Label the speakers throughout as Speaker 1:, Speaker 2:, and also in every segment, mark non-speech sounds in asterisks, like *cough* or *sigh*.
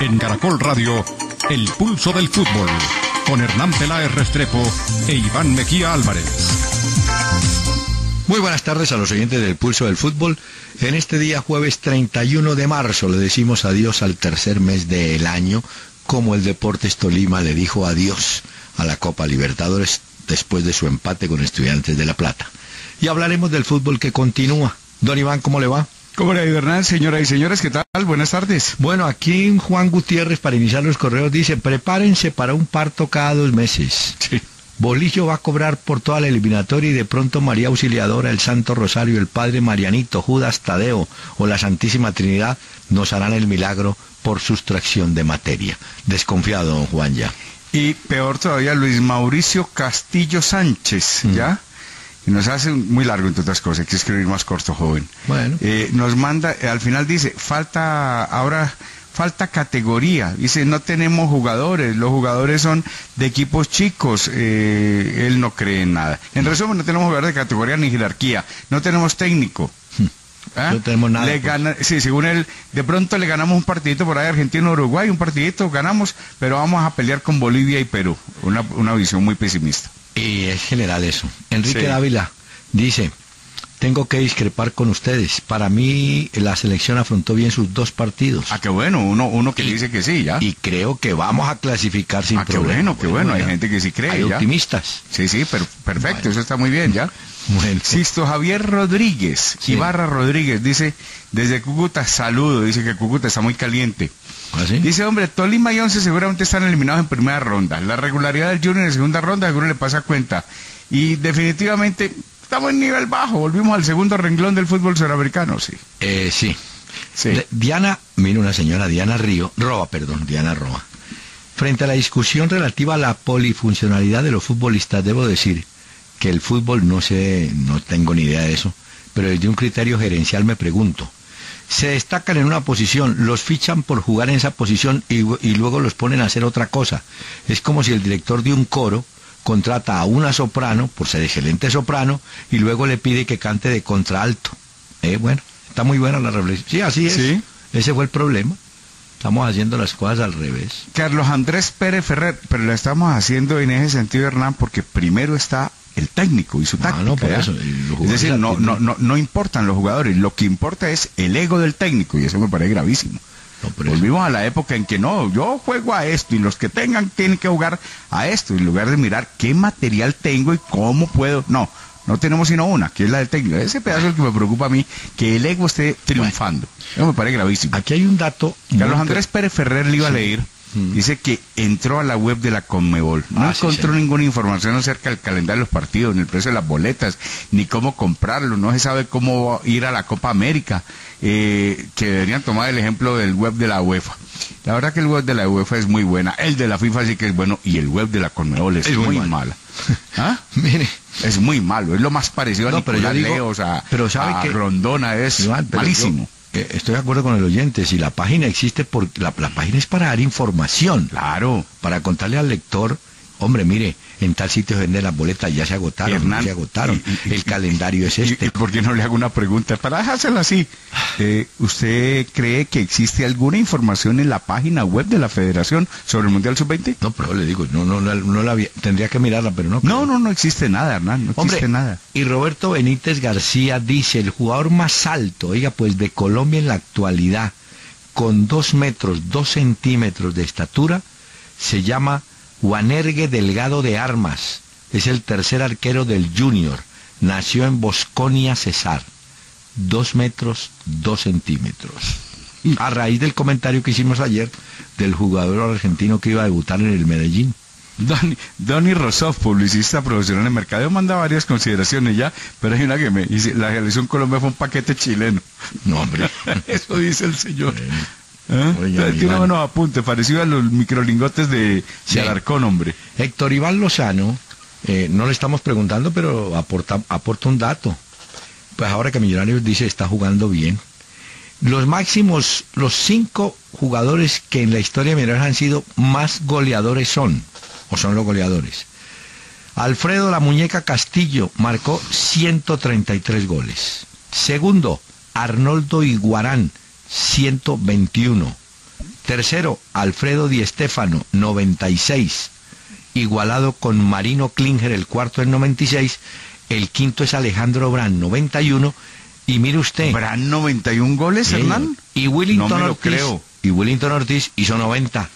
Speaker 1: En Caracol Radio, El Pulso del Fútbol, con Hernán Peláez Restrepo e Iván Mejía Álvarez.
Speaker 2: Muy buenas tardes a los oyentes del Pulso del Fútbol. En este día jueves 31 de marzo le decimos adiós al tercer mes del año, como el Deportes Tolima le dijo adiós a la Copa Libertadores después de su empate con Estudiantes de La Plata. Y hablaremos del fútbol que continúa. Don Iván, ¿cómo le va?
Speaker 3: ¿Cómo le Hernán? Señoras y señores, ¿qué tal? Buenas tardes.
Speaker 2: Bueno, aquí Juan Gutiérrez, para iniciar los correos, dice, prepárense para un parto cada dos meses.
Speaker 3: Sí.
Speaker 2: Bolillo va a cobrar por toda la eliminatoria y de pronto María Auxiliadora, el Santo Rosario, el Padre Marianito, Judas Tadeo o la Santísima Trinidad nos harán el milagro por sustracción de materia. Desconfiado, don Juan, ya.
Speaker 3: Y peor todavía, Luis Mauricio Castillo Sánchez,
Speaker 2: Mm.
Speaker 3: ¿ya? Y nos hace muy largo, entre otras cosas, hay que escribir más corto, joven.
Speaker 2: Bueno.
Speaker 3: Eh, nos manda, eh, al final dice, falta, ahora, falta categoría. Dice, no tenemos jugadores, los jugadores son de equipos chicos. Eh, él no cree en nada. En resumen, no tenemos jugadores de categoría ni jerarquía. No tenemos técnico. ¿Ah?
Speaker 2: No tenemos nada,
Speaker 3: Le
Speaker 2: pues.
Speaker 3: gana- sí, según él, de pronto le ganamos un partidito por ahí, Argentina-Uruguay, un partidito, ganamos, pero vamos a pelear con Bolivia y Perú. Una, una visión muy pesimista.
Speaker 2: Y es general eso. Enrique
Speaker 3: Sí.
Speaker 2: Dávila dice, tengo que discrepar con ustedes. Para mí la selección afrontó bien sus dos partidos.
Speaker 3: Ah, qué bueno, uno, uno que
Speaker 2: Y-
Speaker 3: dice que sí, ¿ya?
Speaker 2: Y creo que vamos a clasificar sin
Speaker 3: Ah, qué
Speaker 2: problema.
Speaker 3: bueno, qué bueno, hay gente que sí cree,
Speaker 2: Hay
Speaker 3: ya.
Speaker 2: optimistas.
Speaker 3: Sí, sí, pero perfecto,
Speaker 2: Bueno.
Speaker 3: eso está muy bien, ¿ya?
Speaker 2: Bueno.
Speaker 3: Sisto Javier Rodríguez,
Speaker 2: Sí.
Speaker 3: Ibarra Rodríguez, dice, desde Cúcuta, saludo, dice que Cúcuta está muy caliente.
Speaker 2: ¿Ah, sí?
Speaker 3: Dice, hombre, Tolima y Once seguramente están eliminados en primera ronda. La regularidad del Junior en segunda ronda seguro le pasa cuenta. Y definitivamente estamos en nivel bajo. Volvimos al segundo renglón del fútbol sudamericano, sí.
Speaker 2: Eh, sí.
Speaker 3: Sí.
Speaker 2: Diana, mira una señora, Diana Río, Roa, perdón, Diana Roa. Frente a la discusión relativa a la polifuncionalidad de los futbolistas, debo decir que el fútbol no sé, no tengo ni idea de eso, pero desde un criterio gerencial me pregunto. Se destacan en una posición, los fichan por jugar en esa posición y, y luego los ponen a hacer otra cosa. Es como si el director de un coro contrata a una soprano, por ser excelente soprano, y luego le pide que cante de contraalto. Eh, bueno, está muy buena la reflexión. Sí, así es.
Speaker 3: Sí.
Speaker 2: Ese fue el problema. Estamos haciendo las cosas al revés.
Speaker 3: Carlos Andrés Pérez Ferrer, pero lo estamos haciendo en ese sentido, Hernán, porque primero está el técnico y su
Speaker 2: Ah,
Speaker 3: táctica.
Speaker 2: no, por
Speaker 3: ¿ya?
Speaker 2: eso,
Speaker 3: Es decir, no, no, no, no importan los jugadores, lo que importa es el ego del técnico, y eso me parece gravísimo.
Speaker 2: No.
Speaker 3: Volvimos a la época en que no, yo juego a esto y los que tengan tienen que jugar a esto, en lugar de mirar qué material tengo y cómo puedo. No, no tenemos sino una, que es la del técnico. Ese pedazo es el que me preocupa a mí, que el ego esté triunfando. Eso me parece gravísimo.
Speaker 2: Aquí hay un dato.
Speaker 3: Carlos Andrés Pérez Ferrer le iba a leer.
Speaker 2: Mm.
Speaker 3: Dice que entró a la web de la Conmebol. No
Speaker 2: Ah,
Speaker 3: encontró
Speaker 2: sí.
Speaker 3: ninguna información acerca del calendario de los partidos, ni el precio de las boletas, ni cómo comprarlo. No se sabe cómo ir a la Copa América. eh, que deberían tomar el ejemplo del web de la UEFA. La verdad que el web de la UEFA es muy buena. El de la FIFA sí que es bueno. Y el web de la Conmebol es,
Speaker 2: Es muy
Speaker 3: muy mala. *laughs* ¿Ah?
Speaker 2: Mire,
Speaker 3: Es muy malo. Es lo más parecido
Speaker 2: No,
Speaker 3: a
Speaker 2: pero yo
Speaker 3: Nicolás
Speaker 2: digo-
Speaker 3: Leos, a,
Speaker 2: pero sabe
Speaker 3: a
Speaker 2: que-
Speaker 3: Rondona. Es
Speaker 2: Iván, pero
Speaker 3: malísimo.
Speaker 2: yo, estoy de acuerdo con el oyente. Si la página existe, por, la, la página es para dar información.
Speaker 3: Claro.
Speaker 2: Para contarle al lector, hombre, mire, en tal sitio venden las boletas, ya se agotaron,
Speaker 3: Hernán,
Speaker 2: no se agotaron.
Speaker 3: y- y-
Speaker 2: el calendario es
Speaker 3: ¿Y-
Speaker 2: este.
Speaker 3: ¿Y, por qué no le hago una pregunta? Para dejársela así. Eh, ¿Usted cree que existe alguna información en la página web de la Federación sobre el Mundial Sub-20?
Speaker 2: No, pero le digo, no, no, no, no la vi- tendría que mirarla, pero no.
Speaker 3: No, no, no existe nada, Hernán. No
Speaker 2: Hombre,
Speaker 3: existe nada.
Speaker 2: y Roberto Benítez García dice, el jugador más alto, oiga, pues de Colombia en la actualidad, con dos metros, dos centímetros de estatura, se llama Juanergue Delgado de Armas. Es el tercer arquero del Junior. Nació en Bosconia, Cesar. Dos metros, dos centímetros. A raíz del comentario que hicimos ayer del jugador argentino que iba a debutar en el Medellín.
Speaker 3: Donny, Donny Rosoff, publicista profesional en mercadeo, manda varias consideraciones ya, pero hay una que me dice, la selección Colombia fue un paquete chileno.
Speaker 2: No, hombre. *laughs*
Speaker 3: Eso dice el señor.
Speaker 2: Bueno.
Speaker 3: ¿Eh?
Speaker 2: Oiga,
Speaker 3: Tiene
Speaker 2: Iván.
Speaker 3: buenos apuntes, parecido a los microlingotes de,
Speaker 2: Sí.
Speaker 3: de Alarcón, hombre.
Speaker 2: Héctor Iván Lozano, eh, no le estamos preguntando, pero aporta, aporta un dato. Pues ahora que Millonarios dice está jugando bien. Los máximos, los cinco jugadores que en la historia de Millonarios han sido más goleadores son, o son los goleadores. Alfredo La Muñeca Castillo marcó 133 goles. Segundo, Arnoldo Iguarán, 121. Tercero, Alfredo Di Stéfano, 96, igualado con Marino Klinger, el cuarto en 96. El quinto es Alejandro Brand, 91. Y mire usted.
Speaker 3: ¿Brand 91 goles, Hernán?
Speaker 2: Y Willington
Speaker 3: No me lo
Speaker 2: Ortiz.
Speaker 3: creo.
Speaker 2: Y Willington Ortiz hizo 90.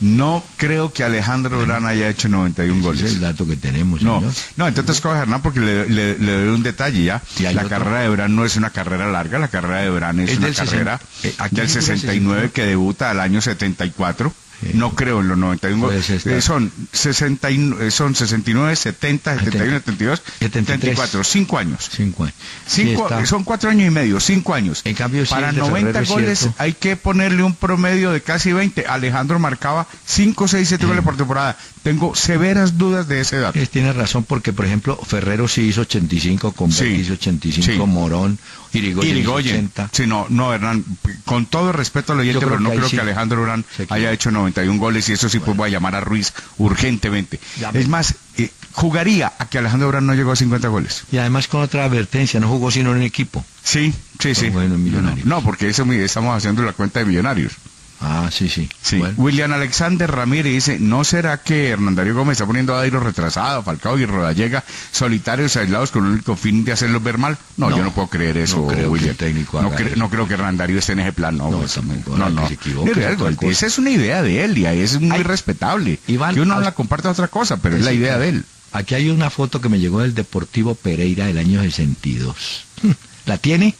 Speaker 3: No creo que Alejandro Brand haya hecho 91
Speaker 2: Ese
Speaker 3: goles.
Speaker 2: es el dato que tenemos,
Speaker 3: No,
Speaker 2: señor.
Speaker 3: no, entonces coge Hernán porque le, le- le doy un detalle ya. La
Speaker 2: otro.
Speaker 3: carrera de Bran no es una carrera larga, la carrera de Bran es,
Speaker 2: Es
Speaker 3: una
Speaker 2: del
Speaker 3: carrera
Speaker 2: sesen- eh, aquí
Speaker 3: del
Speaker 2: figura
Speaker 3: 69 que debuta al año 74. No creo en los 91.
Speaker 2: Puede estar.
Speaker 3: Eh, son, 60 y- eh, son 69, 70, 71, 72,
Speaker 2: 73.
Speaker 3: 74. Cinco años.
Speaker 2: Cinco años.
Speaker 3: Cinco-
Speaker 2: está.
Speaker 3: son cuatro años y medio, cinco años.
Speaker 2: En cambio, sí,
Speaker 3: Para
Speaker 2: el de
Speaker 3: 90
Speaker 2: Ferrero es
Speaker 3: goles
Speaker 2: cierto.
Speaker 3: hay que ponerle un promedio de casi 20. Alejandro marcaba 5, 6, 7 goles por temporada. Tengo severas dudas de ese dato.
Speaker 2: Eh, Tiene razón porque, por ejemplo, Ferrero sí hizo 85, con
Speaker 3: Sí,
Speaker 2: hizo 85,
Speaker 3: sí.
Speaker 2: Morón, Irigoyen,
Speaker 3: Irigoyen.
Speaker 2: 80.
Speaker 3: Sí, no, no, Hernán, con todo respeto al oyente, pero no creo
Speaker 2: sí
Speaker 3: que Alejandro
Speaker 2: equivocó.
Speaker 3: haya hecho 91 goles y eso sí, pues voy a llamar a Ruiz urgentemente. Es más, eh, jugaría a que Alejandro Durán no llegó a 50 goles.
Speaker 2: Y además con otra advertencia, no jugó sino en equipo.
Speaker 3: Sí, sí, sí.
Speaker 2: Bueno, en Millonarios.
Speaker 3: No, porque eso estamos haciendo la cuenta de millonarios.
Speaker 2: Ah, sí, sí.
Speaker 3: Sí.
Speaker 2: Bueno.
Speaker 3: William Alexander Ramírez dice, ¿no será que Hernán Darío Gómez está poniendo a Dairo retrasado, Falcao y Rodallega solitarios, aislados con el único fin de hacerlos ver mal? No,
Speaker 2: No,
Speaker 3: yo no puedo creer eso,
Speaker 2: no creo que
Speaker 3: William.
Speaker 2: el técnico
Speaker 3: no,
Speaker 2: haga
Speaker 3: cre-
Speaker 2: eso.
Speaker 3: no creo que Hernán Darío esté en ese plan, no.
Speaker 2: No,
Speaker 3: pues, no,
Speaker 2: que se es
Speaker 3: esa es una idea de él y ahí es muy
Speaker 2: Ay,
Speaker 3: respetable.
Speaker 2: Iván,
Speaker 3: que uno no
Speaker 2: a-
Speaker 3: la comparte otra cosa, pero es la
Speaker 2: Sí,
Speaker 3: idea de él.
Speaker 2: Aquí hay una foto que me llegó del Deportivo Pereira del año 62. *laughs* ¿La tiene?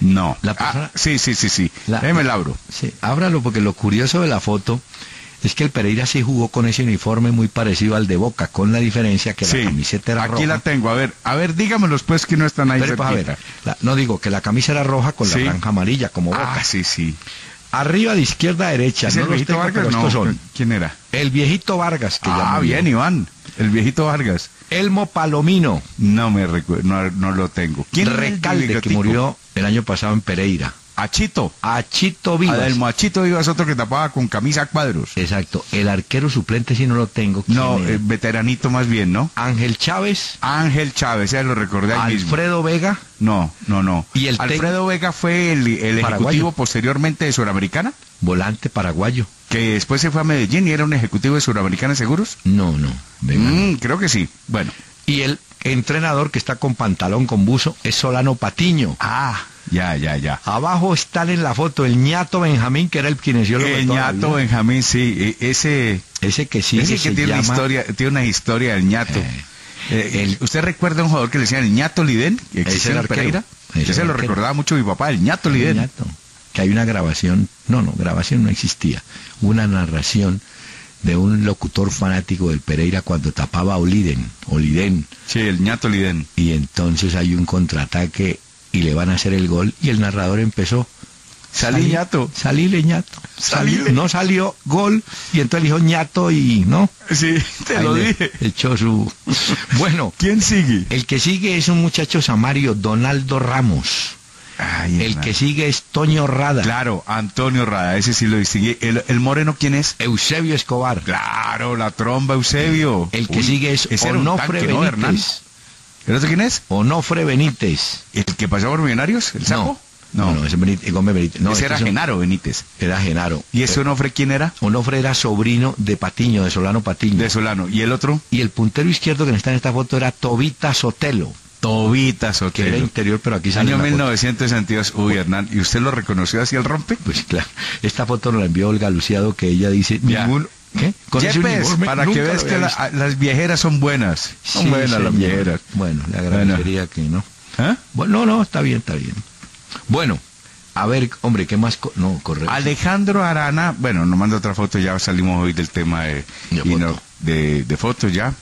Speaker 3: No.
Speaker 2: La
Speaker 3: Ah,
Speaker 2: persona-
Speaker 3: sí, sí, sí, sí.
Speaker 2: La-
Speaker 3: Déjeme el abro.
Speaker 2: Sí, ábralo porque lo curioso de la foto es que el Pereira sí jugó con ese uniforme muy parecido al de Boca, con la diferencia que
Speaker 3: Sí,
Speaker 2: la camiseta era
Speaker 3: aquí
Speaker 2: roja.
Speaker 3: la tengo. A ver, a ver, dígamelos pues que no están ahí
Speaker 2: pues, a ver, la- no digo que la camisa era roja con
Speaker 3: Sí.
Speaker 2: la franja amarilla, como Boca.
Speaker 3: Ah, sí, sí.
Speaker 2: Arriba de izquierda a derecha,
Speaker 3: ¿Es
Speaker 2: no
Speaker 3: el viejito
Speaker 2: tengo,
Speaker 3: Vargas? No,
Speaker 2: son.
Speaker 3: ¿quién era?
Speaker 2: El viejito Vargas, que ya
Speaker 3: Ah,
Speaker 2: murió.
Speaker 3: bien, Iván. El viejito Vargas.
Speaker 2: Elmo Palomino,
Speaker 3: No me recuerdo, no, no lo tengo. ¿Quién el
Speaker 2: Recalde, que murió el año pasado en Pereira.
Speaker 3: Achito.
Speaker 2: Achito Vivas.
Speaker 3: Adelmo Achito Vivas, otro que tapaba con camisa a cuadros.
Speaker 2: Exacto. El arquero suplente si no lo tengo. ¿quién
Speaker 3: No,
Speaker 2: era?
Speaker 3: eh, veteranito más bien, ¿no?
Speaker 2: Ángel Chávez,
Speaker 3: Ángel Chávez, ya lo recordé ahí mismo.
Speaker 2: Alfredo Vega,
Speaker 3: No, no, no.
Speaker 2: Y el
Speaker 3: Alfredo Vega fue el, el ejecutivo posteriormente de Suramericana,
Speaker 2: volante paraguayo.
Speaker 3: Que después se fue a Medellín y era un ejecutivo de Suramericana Seguros.
Speaker 2: No, no.
Speaker 3: Mm, creo que sí. Bueno.
Speaker 2: Y el entrenador que está con pantalón con buzo es Solano Patiño.
Speaker 3: Ah, ya, ya, ya.
Speaker 2: Abajo están en la foto el ñato Benjamín, que era el kinesiólogo.
Speaker 3: El ñato. Benjamín, sí, e- ese,
Speaker 2: Ese que sigue
Speaker 3: ese que
Speaker 2: se
Speaker 3: tiene, una historia, tiene una historia del ñato.
Speaker 2: Eh,
Speaker 3: Eh, el- ¿Usted recuerda a un jugador que le decían el ñato Lidén? Que
Speaker 2: Ese
Speaker 3: existía
Speaker 2: era.
Speaker 3: Pereira.
Speaker 2: Ese
Speaker 3: Ese lo recordaba mucho mi papá, el ñato
Speaker 2: el ñato. Que hay una grabación, no, no, grabación no existía. Una narración de un locutor fanático del Pereira cuando tapaba a Oliden, Oliden.
Speaker 3: Sí, el ñato Lidén.
Speaker 2: y entonces hay un contraataque y le van a hacer el gol y el narrador empezó
Speaker 3: Salí ñato.
Speaker 2: salile ñato
Speaker 3: Salile.
Speaker 2: Salí- no salió gol y entonces dijo ñato y no
Speaker 3: Sí, te
Speaker 2: Ahí
Speaker 3: lo dije.
Speaker 2: echó su *laughs* bueno
Speaker 3: ¿Quién sigue?
Speaker 2: el que sigue es un muchacho samario Donaldo Ramos
Speaker 3: Ay,
Speaker 2: el que sigue es Toño Rada
Speaker 3: Claro, Antonio Rada, ese sí lo distinguí. ¿El, el moreno quién es?
Speaker 2: Eusebio Escobar
Speaker 3: Claro, la tromba Eusebio.
Speaker 2: el que
Speaker 3: Uy,
Speaker 2: sigue es
Speaker 3: ese
Speaker 2: Onofre
Speaker 3: tanque, ¿no?
Speaker 2: Benítez
Speaker 3: ¿El otro quién es?
Speaker 2: Onofre Benítez
Speaker 3: ¿El que pasó por Millonarios? ¿El sapo?
Speaker 2: no no, ese es Benítez, Gómez Benítez no
Speaker 3: ese
Speaker 2: este
Speaker 3: era Genaro Benítez.
Speaker 2: era Genaro
Speaker 3: ¿Y ese Onofre quién era?
Speaker 2: Onofre era sobrino de Patiño, de Solano Patiño.
Speaker 3: De Solano. ¿Y el otro?
Speaker 2: Y el puntero izquierdo que está en esta foto era Tobita Sotelo,
Speaker 3: Tobita
Speaker 2: que
Speaker 3: Sotelo.
Speaker 2: era interior, pero aquí sale
Speaker 3: Año
Speaker 2: la foto.
Speaker 3: 1962. Uy, Hernán, ¿y usted lo reconoció así el rompe?
Speaker 2: Pues claro, esta foto nos la envió Olga Luciado que ella dice,
Speaker 3: Ya.
Speaker 2: ningún... ¿Qué? Con
Speaker 3: Yepes, para que veas que la- las viejeras son buenas. Son
Speaker 2: Sí,
Speaker 3: buenas las viejeras.
Speaker 2: Bueno, le agradecería que no.
Speaker 3: ¿Ah?
Speaker 2: Bueno, no, no, está bien, está bien. Bueno, a ver, hombre, ¿qué más? co- no, correcto.
Speaker 3: Alejandro Arana, bueno, nos manda otra foto, ya salimos hoy del tema de,
Speaker 2: De
Speaker 3: y
Speaker 2: foto.
Speaker 3: no- de, de fotos ya.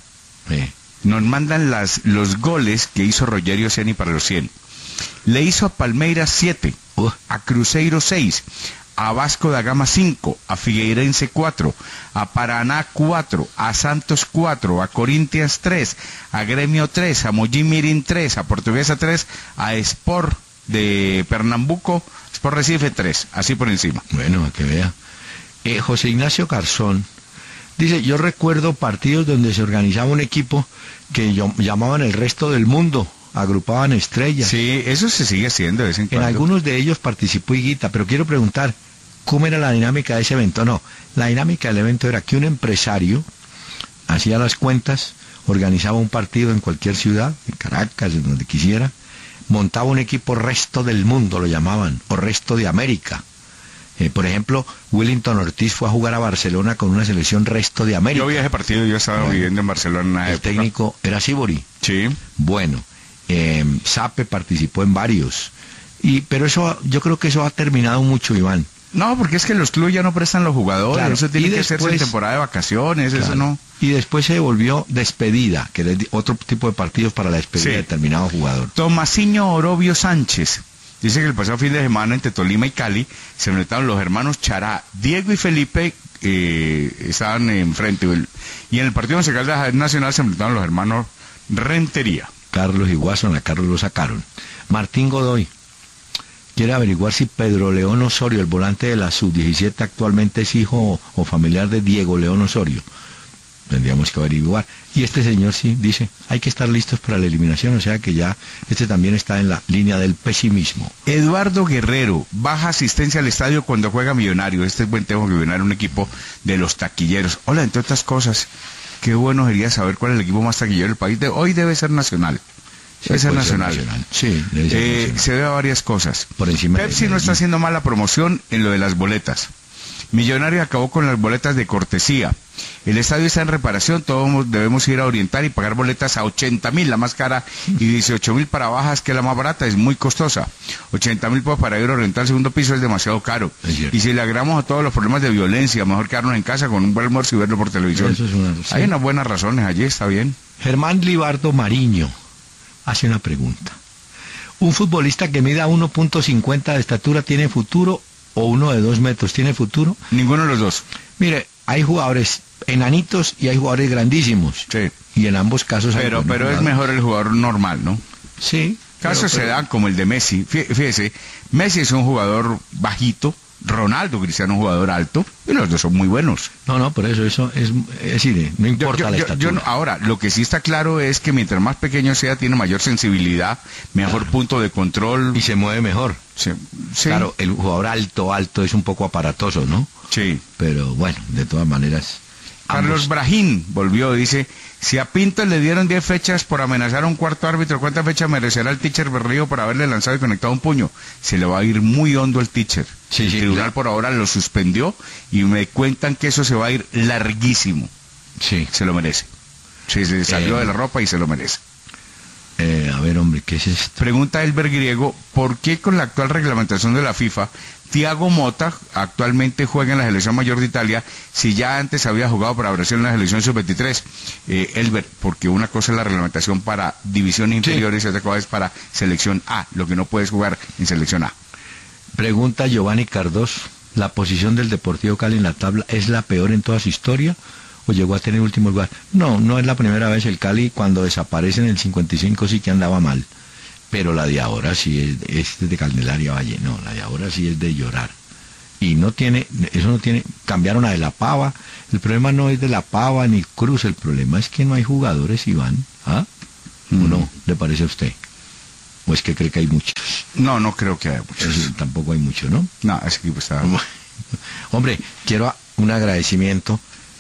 Speaker 2: Eh,
Speaker 3: Nos mandan las, los goles que hizo Rogerio Ceni para los 100. Le hizo a Palmeiras 7,
Speaker 2: uh,
Speaker 3: a Cruzeiro 6, a Vasco da Gama 5, a Figueirense 4, a Paraná 4, a Santos 4, a Corinthians 3, a Gremio 3, a Mollín Mirin 3, a Portuguesa 3, a Sport de Pernambuco, Sport Recife 3, así por encima.
Speaker 2: bueno, a que vea. Eh, José Ignacio Garzón dice, yo recuerdo partidos donde se organizaba un equipo que llamaban el resto del mundo, agrupaban estrellas.
Speaker 3: Sí, eso se sigue haciendo de vez en
Speaker 2: En
Speaker 3: cuando.
Speaker 2: algunos de ellos participó Higuita, pero quiero preguntar, ¿Cómo era la dinámica de ese evento? No, la dinámica del evento era que un empresario hacía las cuentas, organizaba un partido en cualquier ciudad, en Caracas, en donde quisiera, montaba un equipo resto del mundo, lo llamaban, o resto de América. Eh, por ejemplo, Willington Ortiz fue a jugar a Barcelona con una selección resto de América.
Speaker 3: Yo vi ese partido, yo estaba
Speaker 2: Bueno,
Speaker 3: viviendo en Barcelona en
Speaker 2: El
Speaker 3: época.
Speaker 2: técnico era Sibori.
Speaker 3: Sí.
Speaker 2: Bueno, eh, Sape participó en varios. Y, pero eso, yo creo que eso ha terminado mucho, Iván.
Speaker 3: No, porque es que los clubes ya no prestan los jugadores,
Speaker 2: Claro,
Speaker 3: eso tiene
Speaker 2: y
Speaker 3: que hacerse en
Speaker 2: después-
Speaker 3: temporada de vacaciones, eso no.
Speaker 2: Y después se volvió despedida, que es otro tipo de partidos para la despedida
Speaker 3: Sí.
Speaker 2: de determinado jugador.
Speaker 3: Tomasiño Orobio Sánchez. Dice que el pasado fin de semana entre Tolima y Cali se enfrentaron los hermanos Chará, Diego y Felipe eh, estaban enfrente. Y en el partido Nacional se enfrentaron los hermanos Rentería.
Speaker 2: Carlos y Watson, a Carlos lo sacaron. Martín Godoy quiere averiguar si Pedro León Osorio, el volante de la sub-17, actualmente es hijo o familiar de Diego León Osorio. Tendríamos que averiguar. Y este señor sí dice, hay que estar listos para la eliminación, o sea que ya este también está en la línea del pesimismo.
Speaker 3: Eduardo Guerrero, baja asistencia al estadio cuando juega Millonario. Este es buen tema, Millonario, un equipo de los taquilleros. Hola, entre otras cosas, qué bueno sería saber cuál es el equipo más taquillero del país. De- hoy debe ser Nacional. Debe ser Nacional.
Speaker 2: Sí, debe ser
Speaker 3: Eh,
Speaker 2: nacional.
Speaker 3: se ve a varias cosas.
Speaker 2: Por encima de
Speaker 3: Pepsi no está haciendo mala promoción en lo de las boletas. Millonario acabó con las boletas de cortesía. El estadio está en reparación, todos debemos ir a orientar y pagar boletas a 80 mil, la más cara, y 18 mil para bajas, que es la más barata, es muy costosa. 80 mil para ir a orientar el segundo piso es demasiado caro.
Speaker 2: Es.
Speaker 3: Y si le agregamos a todos los problemas de violencia, mejor quedarnos en casa con un buen almuerzo y verlo por televisión.
Speaker 2: Es una- sí.
Speaker 3: Hay unas buenas razones allí, está bien.
Speaker 2: Germán Libardo Mariño hace una pregunta. ¿Un futbolista que mida 1.50 de estatura tiene futuro o uno de 2 metros tiene futuro?
Speaker 3: Ninguno de los dos.
Speaker 2: Mire, hay jugadores enanitos y hay jugadores grandísimos.
Speaker 3: Sí.
Speaker 2: Y en ambos casos hay
Speaker 3: Pero, pero es mejor el jugador normal, ¿no?
Speaker 2: Sí.
Speaker 3: Casos
Speaker 2: pero-
Speaker 3: se dan como el de Messi. Fí- Fíjese, Messi es un jugador bajito, Ronaldo Cristiano un jugador alto, y los dos son muy buenos.
Speaker 2: No, no, por eso eso es, es decir, no importa
Speaker 3: yo-
Speaker 2: la estatura.
Speaker 3: yo ahora, lo que sí está claro es que mientras más pequeño sea, tiene mayor sensibilidad, mejor
Speaker 2: Claro.
Speaker 3: punto de control.
Speaker 2: Y se mueve mejor.
Speaker 3: Sí, sí,
Speaker 2: Claro, el jugador alto, alto es un poco aparatoso, ¿no?
Speaker 3: sí.
Speaker 2: Pero bueno, de todas maneras.
Speaker 3: Carlos
Speaker 2: ambos-
Speaker 3: Brajín volvió, dice, si a Pinto le dieron 10 fechas por amenazar a un cuarto árbitro, ¿cuántas fechas merecerá el teacher Berrío por haberle lanzado y conectado un puño? Se le va a ir muy hondo el teacher.
Speaker 2: Sí, sí,
Speaker 3: el tribunal
Speaker 2: claro.
Speaker 3: por ahora lo suspendió y me cuentan que eso se va a ir larguísimo.
Speaker 2: Sí.
Speaker 3: Se lo merece. Sí, se salió
Speaker 2: Eh.
Speaker 3: de la ropa y se lo merece.
Speaker 2: Eh, a ver, hombre, ¿qué es esto?
Speaker 3: Pregunta Elber Griego, ¿por qué con la actual reglamentación de la FIFA, Thiago Mota actualmente juega en la selección mayor de Italia si ya antes había jugado para Brasil en la selección sub-23? Eh, Elber, porque una cosa es la reglamentación para divisiones inferiores y otra cosa es para selección A, lo que no puedes jugar en selección A.
Speaker 2: Pregunta Giovanni Cardoso, ¿la posición del Deportivo Cali en la tabla es la peor en toda su historia o llegó a tener último lugar? No, no es la primera vez. El Cali cuando desaparece en el 55 sí que andaba mal, pero la de ahora sí es, es de Candelaria Valle, no, la de ahora sí es de llorar. Y no tiene, eso no tiene, cambiaron a de la pava. El problema no es de la pava ni Cruz, el problema es que no hay jugadores, Iván. ¿Ah? ¿O
Speaker 3: Mm.
Speaker 2: no? ¿Le parece a usted? ¿O es que cree que hay muchos?
Speaker 3: No, no creo que haya muchos.
Speaker 2: Tampoco hay mucho, ¿no?
Speaker 3: No, ese equipo está... *laughs*
Speaker 2: Hombre, quiero un agradecimiento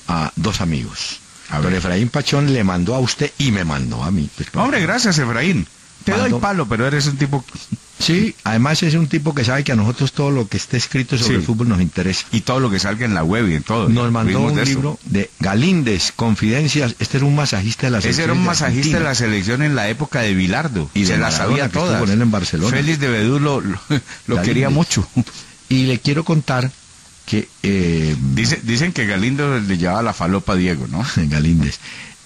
Speaker 2: a dos amigos.
Speaker 3: A
Speaker 2: Don
Speaker 3: ver.
Speaker 2: Efraín Pachón le mandó a usted y me mandó a mí. Pues,
Speaker 3: Hombre, gracias Efraín. Te doy
Speaker 2: Mando-
Speaker 3: palo, pero eres un tipo...
Speaker 2: Sí, además es un tipo que sabe que a nosotros todo lo que esté escrito sobre
Speaker 3: Sí.
Speaker 2: el fútbol nos interesa.
Speaker 3: Y todo lo que salga en la web y en todo.
Speaker 2: Nos mandó un
Speaker 3: de
Speaker 2: libro de Galíndez, Confidencias. Este era un masajista de la
Speaker 3: Ese
Speaker 2: selección
Speaker 3: era un
Speaker 2: de
Speaker 3: masajista de la selección en la época de Bilardo.
Speaker 2: Y
Speaker 3: se la sabía todas.
Speaker 2: con él en Barcelona.
Speaker 3: Félix de Bedú lo, lo- quería mucho.
Speaker 2: Y le quiero contar que... eh,
Speaker 3: Dice, dicen que Galindo le llevaba la falopa a Diego, ¿no? *laughs*
Speaker 2: Galíndez.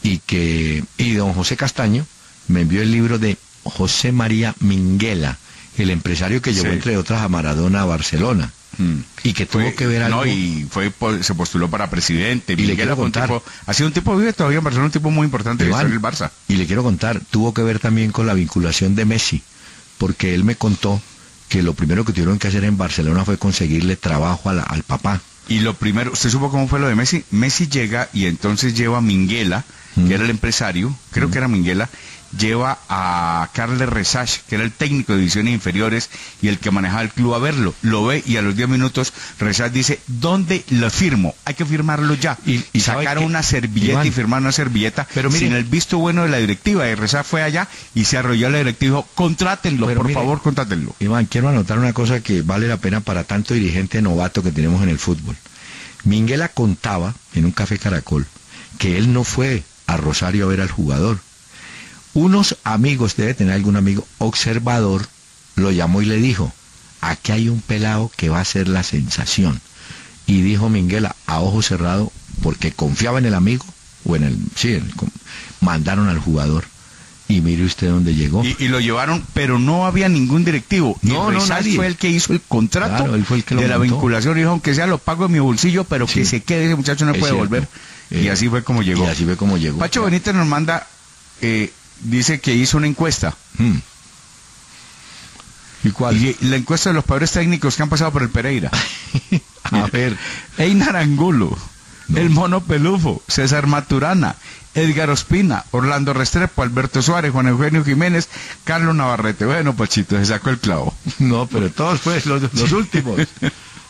Speaker 2: Y que y don José Castaño me envió el libro de José María Minguela, el empresario que llevó
Speaker 3: Sí.
Speaker 2: entre otras a Maradona a Barcelona
Speaker 3: Mm.
Speaker 2: y que tuvo que ver algo.
Speaker 3: No, y fue se postuló para presidente.
Speaker 2: Y le quiero contar.
Speaker 3: tipo- ha sido un tipo, vive todavía en Barcelona, un tipo muy importante
Speaker 2: Iván,
Speaker 3: del Barça.
Speaker 2: Y le quiero contar, tuvo que ver también con la vinculación de Messi, porque él me contó que lo primero que tuvieron que hacer en Barcelona fue conseguirle trabajo la- al papá.
Speaker 3: Y lo primero, ¿usted supo cómo fue lo de Messi? Messi llega y entonces lleva a Minguela,
Speaker 2: Mm.
Speaker 3: que era el empresario, creo que era Minguela, lleva a Carles Resach, que era el técnico de divisiones inferiores y el que manejaba el club a verlo. Lo ve y a los 10 minutos Resach dice, ¿dónde lo firmo? Hay que firmarlo ya.
Speaker 2: Y- y que-
Speaker 3: una servilleta
Speaker 2: Iván,
Speaker 3: y firmaron una servilleta
Speaker 2: pero
Speaker 3: sin el visto bueno de la directiva. Y Resach fue allá y se arrolló a la directiva y dijo, contrátenlo, por favor, contrátenlo.
Speaker 2: Iván, quiero anotar una cosa que vale la pena para tanto dirigente novato que tenemos en el fútbol. Minguela contaba en un café Caracol que él no fue a Rosario a ver al jugador. Unos amigos, debe tener algún amigo observador, lo llamó y le dijo, aquí hay un pelado que va a ser la sensación. Y dijo Minguela, a ojo cerrado, porque confiaba en el amigo, o en el, sí, en el- mandaron al jugador. Y mire usted dónde llegó.
Speaker 3: Y, y lo llevaron, pero no había ningún directivo.
Speaker 2: No, no, nadie.
Speaker 3: fue el que hizo el contrato
Speaker 2: Claro, él fue el que lo
Speaker 3: de la vinculación. Dijo, aunque sea lo pago de mi bolsillo, pero
Speaker 2: Sí.
Speaker 3: que se quede, ese muchacho no
Speaker 2: Es
Speaker 3: puede
Speaker 2: cierto.
Speaker 3: volver. y
Speaker 2: Eh,
Speaker 3: así fue como llegó.
Speaker 2: Y así fue como llegó.
Speaker 3: Pacho Benítez nos manda, eh, dice que hizo una encuesta.
Speaker 2: Hmm. ¿Y cuál?
Speaker 3: Y la encuesta de los peores técnicos que han pasado por el Pereira. *laughs*
Speaker 2: A ver.
Speaker 3: Einar Angulo,
Speaker 2: No.
Speaker 3: el Mono Pelufo, César Maturana, Edgar Ospina, Orlando Restrepo, Alberto Suárez, Juan Eugenio Jiménez, Carlos Navarrete. Bueno, Pachito, se sacó el clavo.
Speaker 2: No, pero todos pues los, los últimos. *laughs*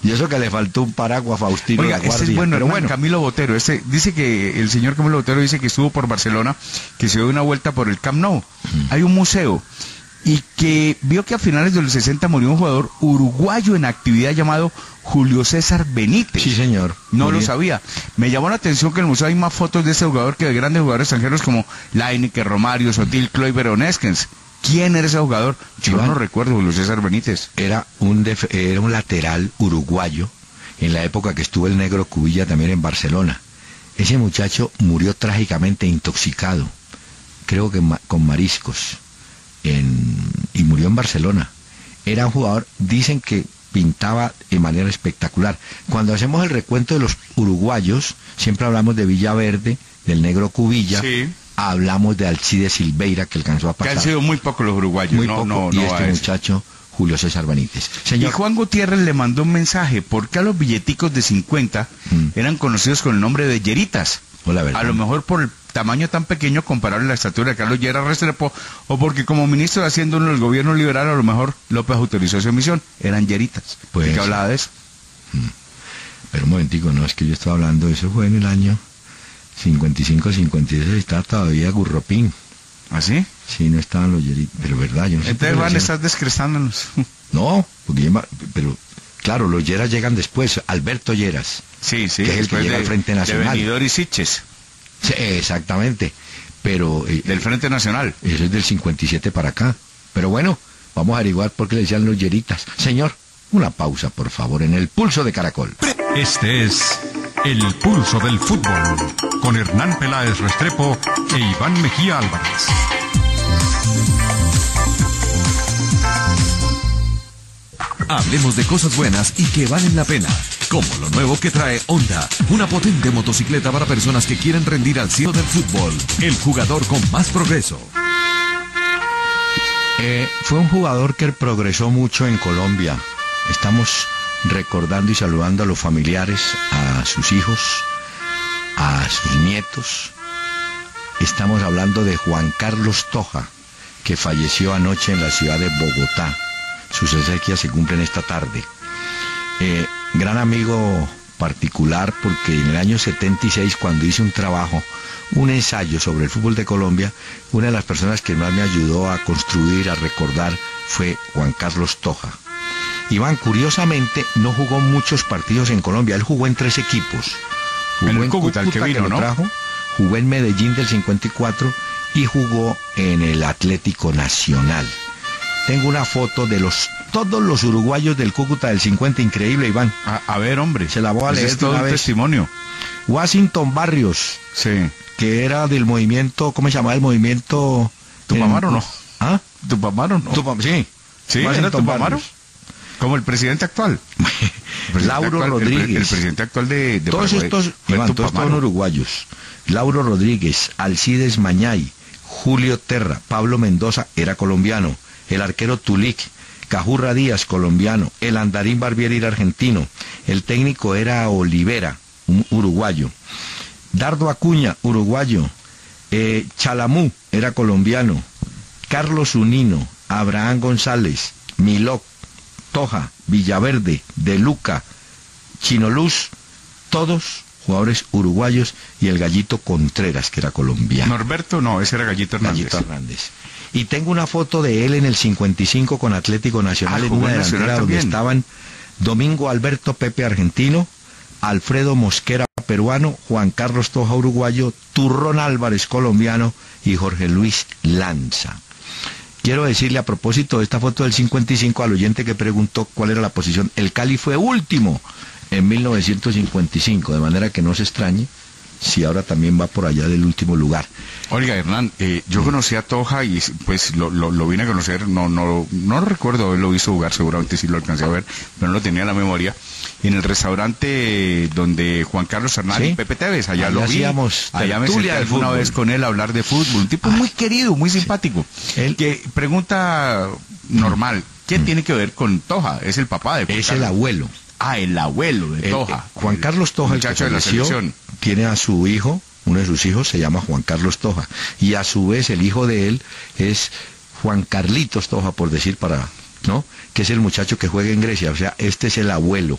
Speaker 2: Y eso que le faltó un paraguas a Faustino
Speaker 3: Oiga,
Speaker 2: La
Speaker 3: este es bueno,
Speaker 2: pero bueno,
Speaker 3: Camilo Botero. Este, dice que el señor Camilo Botero dice que estuvo por Barcelona, que se dio una vuelta por el Camp Nou. Hay un museo y que vio que a finales de los 60 murió un jugador uruguayo en actividad llamado Julio César Benítez.
Speaker 2: sí señor.
Speaker 3: No
Speaker 2: Muy
Speaker 3: lo
Speaker 2: bien.
Speaker 3: sabía. Me llamó la atención que en el museo hay más fotos de este jugador que de grandes jugadores extranjeros como Laineke, Romario, Sotil, Kloiber o Neskens. ¿Quién era ese jugador? Yo
Speaker 2: Iván.
Speaker 3: no recuerdo, Julio César Benítez.
Speaker 2: Era un, def- era un lateral uruguayo en la época que estuvo el negro Cubilla también en Barcelona. Ese muchacho murió trágicamente intoxicado, creo que ma- con mariscos, en- y murió en Barcelona. Era un jugador, dicen que pintaba de manera espectacular. Cuando hacemos el recuento de los uruguayos, siempre hablamos de Villaverde, del negro Cubilla,
Speaker 3: Sí.
Speaker 2: Hablamos de Alcide Silveira que alcanzó a
Speaker 3: Que
Speaker 2: pasar.
Speaker 3: han sido muy pocos los uruguayos.
Speaker 2: muy
Speaker 3: no,
Speaker 2: poco,
Speaker 3: no,
Speaker 2: y
Speaker 3: no
Speaker 2: este muchacho, Julio César Benítez.
Speaker 3: Y
Speaker 2: Señor,
Speaker 3: Juan Gutiérrez le mandó un mensaje. ¿Por qué a los billeticos de 50
Speaker 2: Mm.
Speaker 3: eran conocidos con el nombre de Yeritas? A lo mejor por el tamaño tan pequeño comparable a la estatura de Carlos Lleras Restrepo, o porque como ministro de Hacienda en el gobierno liberal, a lo mejor López autorizó su emisión. Eran Yeritas.
Speaker 2: Pues
Speaker 3: ¿De qué
Speaker 2: sí.
Speaker 3: hablaba de eso?
Speaker 2: Pero un momentico, no, es que yo estaba hablando, eso fue en el año 55, 56, estaba todavía Gurropín.
Speaker 3: ¿Así?
Speaker 2: Sí, no estaban los Yeritas, pero verdad, yo no sé
Speaker 3: Entonces
Speaker 2: le
Speaker 3: van a
Speaker 2: decían-
Speaker 3: estar descrestándonos. *laughs*
Speaker 2: No, porque yo pero claro, los Lleras llegan después, Alberto Lleras.
Speaker 3: Sí, sí.
Speaker 2: Que es el que llega
Speaker 3: de-
Speaker 2: al Frente
Speaker 3: De
Speaker 2: Nacional.
Speaker 3: Benidorm y Siches,
Speaker 2: Sí, exactamente. Pero eh,
Speaker 3: del Frente Nacional.
Speaker 2: eso es del 57 para acá. Pero bueno, vamos a averiguar por qué le decían los Yeritas. Señor, una pausa, por favor, en el pulso de Caracol.
Speaker 1: Este es El Pulso del Fútbol con Hernán Peláez Restrepo e Iván Mejía Álvarez.
Speaker 4: Hablemos de cosas buenas y que valen la pena, como lo nuevo que trae Honda, una potente motocicleta para personas que quieren rendir al cielo del fútbol, el jugador con más progreso.
Speaker 2: Eh, fue un jugador que progresó mucho en Colombia. Estamos recordando y saludando a los familiares, a sus hijos, a sus nietos. Estamos hablando de Juan Carlos Toja, que falleció anoche en la ciudad de Bogotá. Sus exequias se cumplen esta tarde. Eh, gran amigo particular porque en el año 76 cuando hice un trabajo, un ensayo sobre el fútbol de Colombia, una de las personas que más me ayudó a construir, a recordar, fue Juan Carlos Toja. Iván, curiosamente, no jugó muchos partidos en Colombia, él jugó en tres equipos. Jugó
Speaker 3: En el Cúcuta, el que vino,
Speaker 2: lo
Speaker 3: ¿no?
Speaker 2: jugó en Medellín del 54 y jugó en el Atlético Nacional. Tengo una foto de los todos los uruguayos del Cúcuta del 50, increíble, Iván.
Speaker 3: A, a ver, hombre.
Speaker 2: Se la voy a
Speaker 3: Ese
Speaker 2: leer
Speaker 3: es todo
Speaker 2: una
Speaker 3: un
Speaker 2: vez.
Speaker 3: testimonio.
Speaker 2: Washington Barrios,
Speaker 3: Sí.
Speaker 2: que era del movimiento, ¿cómo se llamaba el movimiento?
Speaker 3: ¿Tupamaro o no?
Speaker 2: ¿Ah?
Speaker 3: ¿Tupamaro no?
Speaker 2: Tupam- sí.
Speaker 3: Sí, era Tupamaro.
Speaker 2: Barrios.
Speaker 3: Como el presidente actual. *laughs* El presidente
Speaker 2: Lauro
Speaker 3: actual-
Speaker 2: Rodríguez.
Speaker 3: El, presidente actual de, de
Speaker 2: todos
Speaker 3: Paraguay
Speaker 2: estos, Iván, todos son uruguayos. Lauro Rodríguez, Alcides Mañay, Julio Terra, Pablo Mendoza era colombiano, el arquero Tulic, Cajurra Díaz, colombiano, el Andarín Barbieri era argentino, el técnico era Olivera, un uruguayo, Dardo Acuña, uruguayo, eh, Chalamú era colombiano, Carlos Unino, Abraham González, Milok, Toja, Villaverde, De Luca, Chinoluz, todos jugadores uruguayos y el Gallito Contreras, que era colombiano.
Speaker 3: Norberto, no, ese era Gallito Hernández.
Speaker 2: Gallito Hernández. Y tengo una foto de él en el 55 con Atlético Nacional
Speaker 3: Ah,
Speaker 2: en una delantera donde
Speaker 3: también.
Speaker 2: estaban Domingo Alberto Pepe argentino, Alfredo Mosquera peruano, Juan Carlos Toja uruguayo, Turrón Álvarez colombiano y Jorge Luis Lanza. Quiero decirle a propósito de esta foto del 55 al oyente que preguntó cuál era la posición. El Cali fue último en 1955, de manera que no se extrañe si ahora también va por allá del último lugar.
Speaker 3: Oiga, Hernán, eh, yo conocí a Toja y pues lo, lo, lo vine a conocer, no, no, no recuerdo haberlo visto jugar, seguramente sí lo alcancé a ver, pero no lo tenía en la memoria. En el restaurante donde Juan Carlos Hernández
Speaker 2: Sí.
Speaker 3: y Pepe Tevez, allá
Speaker 2: Allá
Speaker 3: lo vi, allá me senté alguna
Speaker 2: fútbol.
Speaker 3: vez con él a hablar de fútbol, un tipo muy querido, muy simpático.
Speaker 2: Él-
Speaker 3: que pregunta normal, ¿qué tiene que ver con Toja? Es el papá de Juan
Speaker 2: Es el abuelo.
Speaker 3: Ah, el abuelo de
Speaker 2: El-
Speaker 3: Toja.
Speaker 2: eh, Juan Carlos Toja, el que
Speaker 3: muchacho de la selección.
Speaker 2: tiene a su hijo, uno de sus hijos se llama Juan Carlos Toja, y a su vez el hijo de él es Juan Carlitos Toja, por decir para, ¿no? Que es el muchacho que juega en Grecia, o sea, este es el abuelo.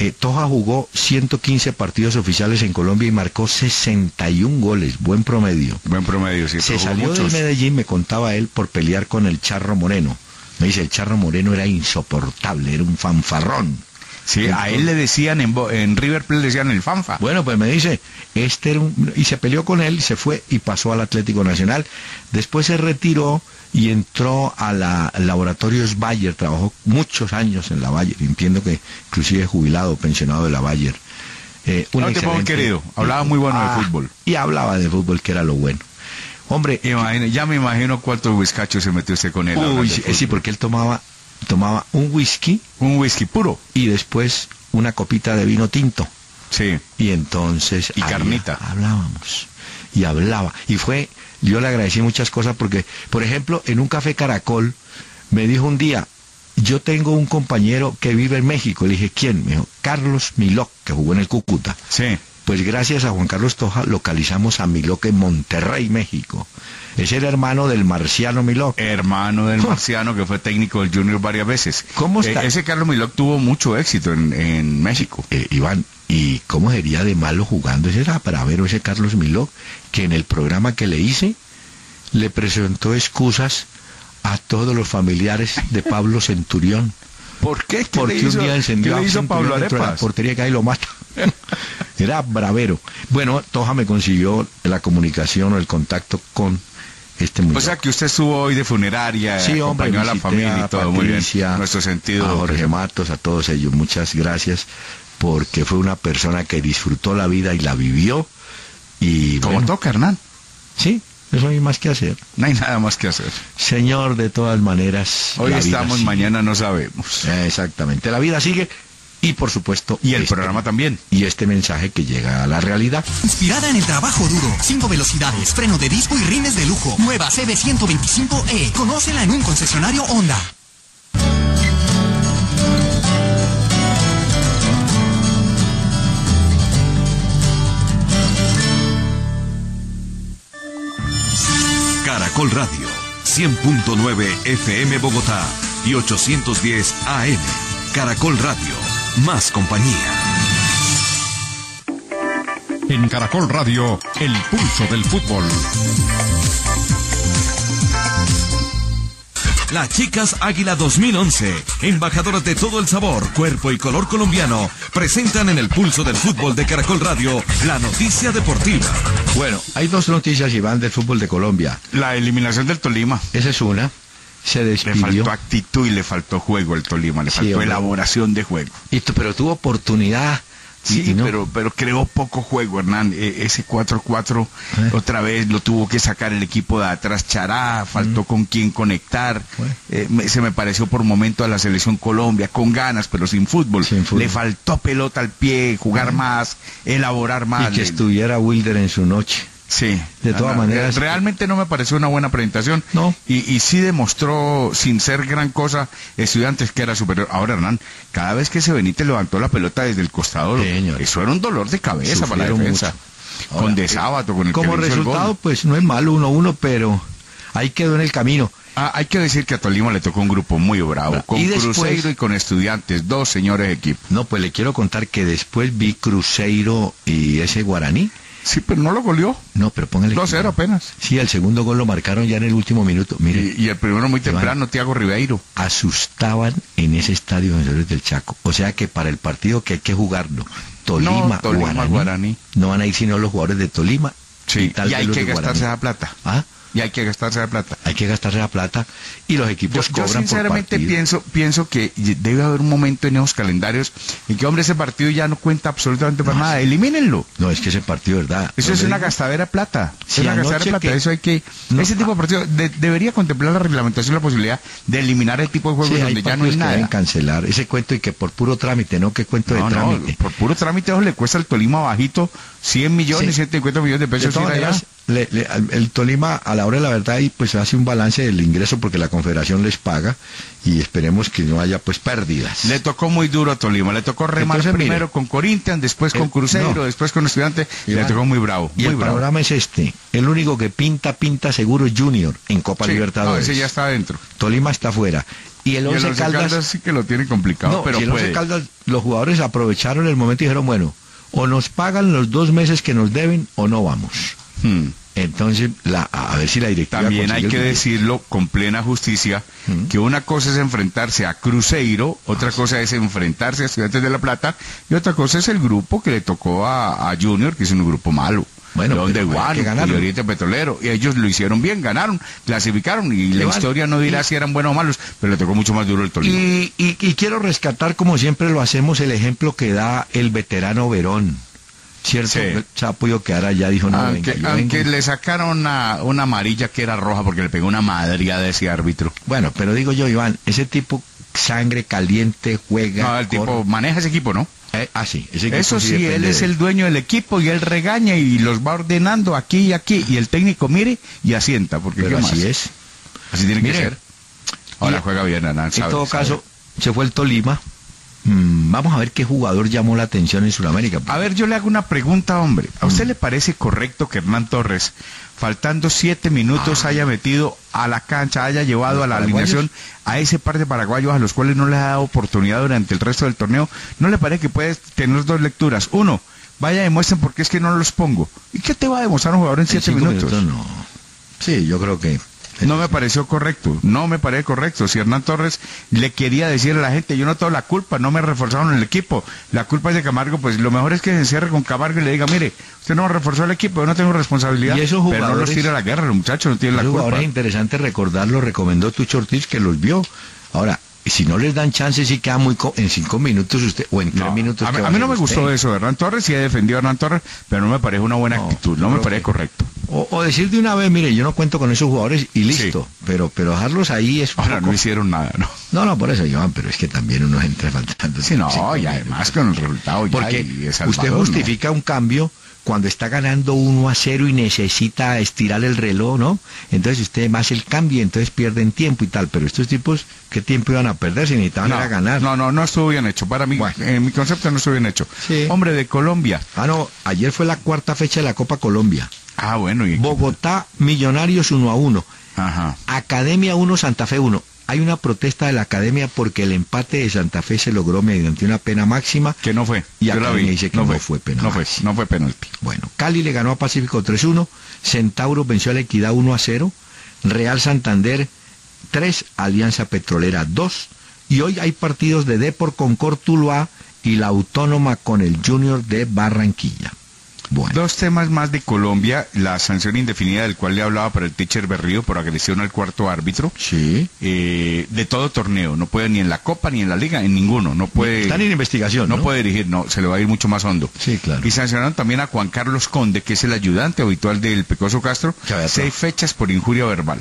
Speaker 2: Eh, Toja jugó 115 partidos oficiales en Colombia y marcó 61 goles, buen promedio.
Speaker 3: Buen promedio, sí.
Speaker 2: Se salió del. Medellín, me contaba él, por pelear con el Charro Moreno. Me dice, el Charro Moreno era insoportable, era un fanfarrón.
Speaker 3: Sí, a él le decían, en River Plate le decían el fanfa.
Speaker 2: Bueno, pues me dice, este era un- y se peleó con él, se fue y pasó al Atlético Nacional. Después se retiró y entró a la Laboratorios Bayer, trabajó muchos años en la Bayer, entiendo que inclusive jubilado, pensionado de la Bayer. Eh, un
Speaker 3: No te pongo
Speaker 2: excelente-
Speaker 3: querido, hablaba muy bueno de
Speaker 2: Ah,
Speaker 3: fútbol.
Speaker 2: Y hablaba de fútbol, que era lo bueno. Hombre,
Speaker 3: Imagina- ya me imagino cuántos whiskachos se metió usted con él.
Speaker 2: uy, sí, porque él tomaba, tomaba un whisky
Speaker 3: Un whisky puro.
Speaker 2: y después una copita de vino tinto.
Speaker 3: Sí.
Speaker 2: Y entonces...
Speaker 3: Y
Speaker 2: ahí
Speaker 3: carnita.
Speaker 2: Hablábamos. Y hablaba. Y fue, yo le agradecí muchas cosas porque, por ejemplo, en un café Caracol, me dijo un día, yo tengo un compañero que vive en México. Le dije, ¿quién? Me dijo, Carlos Milok, que jugó en el Cúcuta.
Speaker 3: Sí.
Speaker 2: Pues gracias a Juan Carlos Toja localizamos a Milok en Monterrey, México. Ese era hermano del marciano Milok.
Speaker 3: Hermano del *laughs* marciano que fue técnico del Junior varias veces.
Speaker 2: ¿Cómo está?
Speaker 3: Eh, ese Carlos Milok tuvo mucho éxito en, en México.
Speaker 2: Eh, Iván, ¿y cómo sería de malo jugando? Ese bravero ese Carlos Milok, que en el programa que le hice le presentó excusas a todos los familiares de Pablo Centurión.
Speaker 3: ¿Por qué? ¿Qué
Speaker 2: Porque
Speaker 3: le hizo,
Speaker 2: un día encendió
Speaker 3: ¿qué
Speaker 2: a
Speaker 3: le hizo
Speaker 2: Centurión
Speaker 3: Pablo
Speaker 2: dentro de la
Speaker 3: Arepas?
Speaker 2: portería que ahí lo mata. *laughs* Era bravero. Bueno, Toja me consiguió la comunicación o el contacto con este
Speaker 3: O
Speaker 2: muchacho.
Speaker 3: sea que usted estuvo hoy de funeraria,
Speaker 2: Sí, hombre,
Speaker 3: acompañó a la familia y todo muy bien.
Speaker 2: Patricia,
Speaker 3: Nuestro sentido.
Speaker 2: A Jorge Matos, a todos ellos, muchas gracias, porque fue una persona que disfrutó la vida y la vivió. Y
Speaker 3: Como
Speaker 2: bueno,
Speaker 3: toca, Hernán.
Speaker 2: sí, eso no hay más que hacer.
Speaker 3: No hay nada más que hacer.
Speaker 2: Señor, de todas maneras.
Speaker 3: Hoy estamos, mañana no sabemos.
Speaker 2: Exactamente, la vida sigue y por supuesto.
Speaker 3: Y el
Speaker 2: este-
Speaker 3: programa también.
Speaker 2: Y este mensaje que llega a la realidad.
Speaker 5: Inspirada en el trabajo duro, 5 velocidades, freno de disco y rines de lujo. Nueva CB125E. Conócela en un concesionario Honda.
Speaker 4: Caracol Radio, 100.9 FM Bogotá y 810 AM. Caracol Radio, más compañía.
Speaker 1: En Caracol Radio, el pulso del fútbol.
Speaker 4: Las chicas Águila 2011, embajadoras de todo el sabor, cuerpo y color colombiano, presentan en el pulso del fútbol de Caracol Radio la noticia deportiva.
Speaker 2: Bueno, hay dos noticias, Iván, del fútbol de Colombia.
Speaker 3: La eliminación del Tolima.
Speaker 2: Esa es una. Se
Speaker 3: Le faltó actitud y le faltó juego al Tolima, le faltó elaboración de juego.
Speaker 2: Y tu- pero tuvo oportunidad.
Speaker 3: Sí,
Speaker 2: y no.
Speaker 3: pero, pero creó poco juego, Hernán. E- ese 4-4
Speaker 2: Eh.
Speaker 3: otra vez lo tuvo que sacar el equipo de atrás. Chará, faltó con quién conectar. Eh, se me pareció por momento a la selección Colombia, con ganas, pero sin fútbol.
Speaker 2: Sin fútbol.
Speaker 3: Le faltó pelota al pie, jugar más, elaborar más.
Speaker 2: y que
Speaker 3: Le-
Speaker 2: estuviera Wilder en su noche.
Speaker 3: Sí.
Speaker 2: De todas maneras-
Speaker 3: Realmente no me pareció una buena presentación.
Speaker 2: No.
Speaker 3: Y, y sí demostró, sin ser gran cosa, estudiantes que era superior. Ahora, Hernán, cada vez que ese Benítez levantó la pelota desde el costado,
Speaker 2: Señor.
Speaker 3: eso era un dolor de cabeza para la defensa.
Speaker 2: mucho.
Speaker 3: con
Speaker 2: Ahora,
Speaker 3: De Sábato, con el
Speaker 2: Como
Speaker 3: que el
Speaker 2: resultado, pues no es malo 1-1, pero Ahí quedó en el camino.
Speaker 3: Ah, hay que decir que a Tolima le tocó un grupo muy bravo, con
Speaker 2: Y después-
Speaker 3: Cruzeiro y con Estudiantes, dos señores equipos.
Speaker 2: No, pues le quiero contar que después vi Cruzeiro y ese Guaraní.
Speaker 3: Sí, pero no lo goleó.
Speaker 2: No, pero póngale.
Speaker 3: 2-0 apenas.
Speaker 2: Sí, el segundo gol lo marcaron ya en el último minuto. Mire,
Speaker 3: Y, y el primero muy temprano, Tiago Ribeiro.
Speaker 2: asustaban en ese estadio Defensores del Chaco. O sea que para el partido que hay que jugarlo, Tolima,
Speaker 3: No, Tolima,
Speaker 2: Guaraní,
Speaker 3: Guaraní.
Speaker 2: no van a ir sino los jugadores de Tolima.
Speaker 3: Sí,
Speaker 2: tal
Speaker 3: y hay que gastarse esa plata.
Speaker 2: ¿Ah?
Speaker 3: Y hay que gastarse esa plata.
Speaker 2: Hay que gastarse la plata y los
Speaker 3: Yo,
Speaker 2: equipos
Speaker 3: yo
Speaker 2: cobran
Speaker 3: sinceramente
Speaker 2: por partido.
Speaker 3: pienso, pienso que debe haber un momento en esos calendarios en que, hombre, ese partido ya no cuenta absolutamente para nada. Elimínenlo.
Speaker 2: No, es que ese partido, ¿verdad?
Speaker 3: Eso
Speaker 2: Yo
Speaker 3: es una gastadera de plata.
Speaker 2: Si
Speaker 3: es una gastadera de plata.
Speaker 2: que-
Speaker 3: Eso hay que.
Speaker 2: No,
Speaker 3: ese tipo de partidos de- debería contemplar la reglamentación la posibilidad de eliminar el tipo de juegos
Speaker 2: sí,
Speaker 3: donde ya no hay
Speaker 2: partidos que deben
Speaker 3: nada.
Speaker 2: cancelar ese cuento y que por puro trámite, no que cuento
Speaker 3: No,
Speaker 2: de
Speaker 3: no,
Speaker 2: trámite.
Speaker 3: por puro trámite eso le cuesta al Tolima bajito 100 millones,
Speaker 2: Sí.
Speaker 3: 150 millones de
Speaker 2: De
Speaker 3: pesos.
Speaker 2: maneras, le- le- el Tolima a la hora de la verdad ahí pues hace un balance del ingreso porque la confederación les paga y esperemos que no haya pues pérdidas.
Speaker 3: Le tocó muy duro a Tolima, le tocó remar
Speaker 2: Entonces, mire,
Speaker 3: primero con Corinthians, después con
Speaker 2: eh,
Speaker 3: Cruzeiro,
Speaker 2: no.
Speaker 3: después con Estudiantes, y le tocó muy bravo,
Speaker 2: y
Speaker 3: muy
Speaker 2: el
Speaker 3: bravo.
Speaker 2: panorama es este, el único que pinta, pinta seguro Junior en Copa
Speaker 3: Sí,
Speaker 2: Libertadores.
Speaker 3: No, ese ya está adentro.
Speaker 2: Tolima está fuera. Y el
Speaker 3: Y el
Speaker 2: Once
Speaker 3: Once
Speaker 2: Caldas,
Speaker 3: Caldas sí que lo tiene complicado,
Speaker 2: no,
Speaker 3: pero
Speaker 2: si el
Speaker 3: puede.
Speaker 2: Caldas, los jugadores aprovecharon el momento y dijeron, bueno, o nos pagan los dos meses que nos deben o no vamos.
Speaker 3: Hmm.
Speaker 2: Entonces, la, a ver si la directiva
Speaker 3: También hay que decirlo con plena justicia
Speaker 2: Mm.
Speaker 3: que una cosa es enfrentarse a Cruzeiro, otra cosa es enfrentarse a Estudiantes de La Plata y otra cosa es el grupo que le tocó a, a Junior, que es un grupo malo.
Speaker 2: Bueno,
Speaker 3: León de
Speaker 2: pero hay que
Speaker 3: Guano, y Oriente Petrolero, y ellos lo hicieron bien, ganaron, clasificaron, y la historia no dirá
Speaker 2: y-
Speaker 3: si eran buenos o malos, pero le tocó mucho más duro el Tolima.
Speaker 2: Y, y- y quiero rescatar, como siempre lo hacemos, el ejemplo que da el veterano Verón. ¿Cierto?
Speaker 3: Sí.
Speaker 2: Ha podido quedar allá, dijo, no,
Speaker 3: aunque
Speaker 2: venga,
Speaker 3: aunque
Speaker 2: vengo.
Speaker 3: le sacaron una, una amarilla que era roja porque le pegó una madriada a ese árbitro.
Speaker 2: Bueno, pero digo yo, Iván, ese tipo sangre caliente, juega...
Speaker 3: No, el tipo maneja ese equipo, ¿no?
Speaker 2: Eh, ah, sí, ese equipo
Speaker 3: Eso sí, él es
Speaker 2: de-
Speaker 3: el dueño del equipo y él regaña y los va ordenando aquí y aquí y el técnico mire y asienta, porque
Speaker 2: Pero
Speaker 3: ¿qué
Speaker 2: así
Speaker 3: más?
Speaker 2: es.
Speaker 3: Así tiene que ser. Ahora
Speaker 2: y-
Speaker 3: juega bien, Hernán,
Speaker 2: En
Speaker 3: sabe,
Speaker 2: todo
Speaker 3: sabe.
Speaker 2: caso, se fue el Tolima. Mm, vamos a ver qué jugador llamó la atención en Sudamérica.
Speaker 3: A ver, yo le hago una pregunta, hombre. ¿A
Speaker 2: Mm.
Speaker 3: usted le parece correcto que Hernán Torres, faltando siete minutos, haya metido a la cancha, haya llevado
Speaker 2: ¿Los
Speaker 3: a la
Speaker 2: paraguayos?
Speaker 3: alineación a ese par de paraguayos a los cuales no les ha dado oportunidad durante el resto del torneo? ¿No le parece que puede tener dos lecturas? Uno, vaya demuestren por qué es que no los pongo. ¿Y qué te va a demostrar un jugador en
Speaker 2: En
Speaker 3: siete minutos?
Speaker 2: no. Sí, yo creo que...
Speaker 3: No me pareció correcto, no me parece correcto. Si Hernán Torres le quería decir a la gente, yo no tengo la culpa, no me reforzaron el equipo, la culpa es de Camargo, pues lo mejor es que se encierre con Camargo y le diga, mire, usted no me reforzó el equipo, yo no tengo responsabilidad.
Speaker 2: Y esos
Speaker 3: Pero no los tira a la guerra, los muchachos no tienen la culpa.
Speaker 2: jugadores es interesante recordarlo, recomendó Tucho Ortiz que los vio. Ahora, si no les dan chance, sí queda muy... co- en cinco minutos usted, o en tres minutos...
Speaker 3: a, mí,
Speaker 2: ¿qué va
Speaker 3: a mí no me gustó eso de Hernán Torres, sí he defendido a Hernán Torres, pero no me parece una buena
Speaker 2: No,
Speaker 3: actitud, no me parece
Speaker 2: que-
Speaker 3: correcto.
Speaker 2: O, o decir de una vez, mire, yo no cuento con esos jugadores y listo. Pero pero dejarlos ahí es
Speaker 3: Ahora
Speaker 2: poco-
Speaker 3: no hicieron nada, ¿no?
Speaker 2: No, no, por eso, Iván, pero es que también uno entra faltando.
Speaker 3: Sí, no, y además con el resultado ya
Speaker 2: Porque
Speaker 3: y
Speaker 2: usted justifica un cambio cuando está ganando 1 a 0 y necesita estirar el reloj, ¿no? Entonces usted más el cambio, entonces pierden tiempo y tal. Pero estos tipos, ¿qué tiempo iban a perder si necesitaban era ganar?
Speaker 3: No, no, no estuvo bien hecho. Para mí,
Speaker 2: Bueno.
Speaker 3: en mi concepto no estuvo bien hecho.
Speaker 2: Sí.
Speaker 3: Hombre de Colombia.
Speaker 2: Ah, no, ayer fue la cuarta fecha de la Copa Colombia.
Speaker 3: Ah, bueno. Y...
Speaker 2: Bogotá, Millonarios 1 a 1.
Speaker 3: Ajá.
Speaker 2: Academia 1, Santa Fe 1. Hay una protesta de la Academia porque el empate de Santa Fe se logró mediante una pena máxima.
Speaker 3: Que no fue.
Speaker 2: Y Academia
Speaker 3: vi.
Speaker 2: dice que no fue pena
Speaker 3: No fue,
Speaker 2: máxima.
Speaker 3: no fue penalti.
Speaker 2: Bueno, Cali le ganó a Pacífico 3-1, Centauro venció a la Equidad 1-0, Real Santander 3, Alianza Petrolera 2, y hoy hay partidos de Depor con Cortuluá y la Autónoma con el Junior de Barranquilla. Bueno,
Speaker 3: Dos temas más de Colombia. La sanción indefinida del cual le hablaba para el teacher Berrío por agresión al cuarto árbitro.
Speaker 2: sí.
Speaker 3: eh, de todo torneo. No puede ni en la Copa ni en la Liga, en ninguno. No puede.
Speaker 2: Están en investigación, ¿no?
Speaker 3: No puede dirigir, no, se le va a ir mucho más hondo.
Speaker 2: Sí, claro.
Speaker 3: Y sancionaron también a Juan Carlos Conde, que es el ayudante habitual del Pecoso Castro, seis fechas por injuria verbal.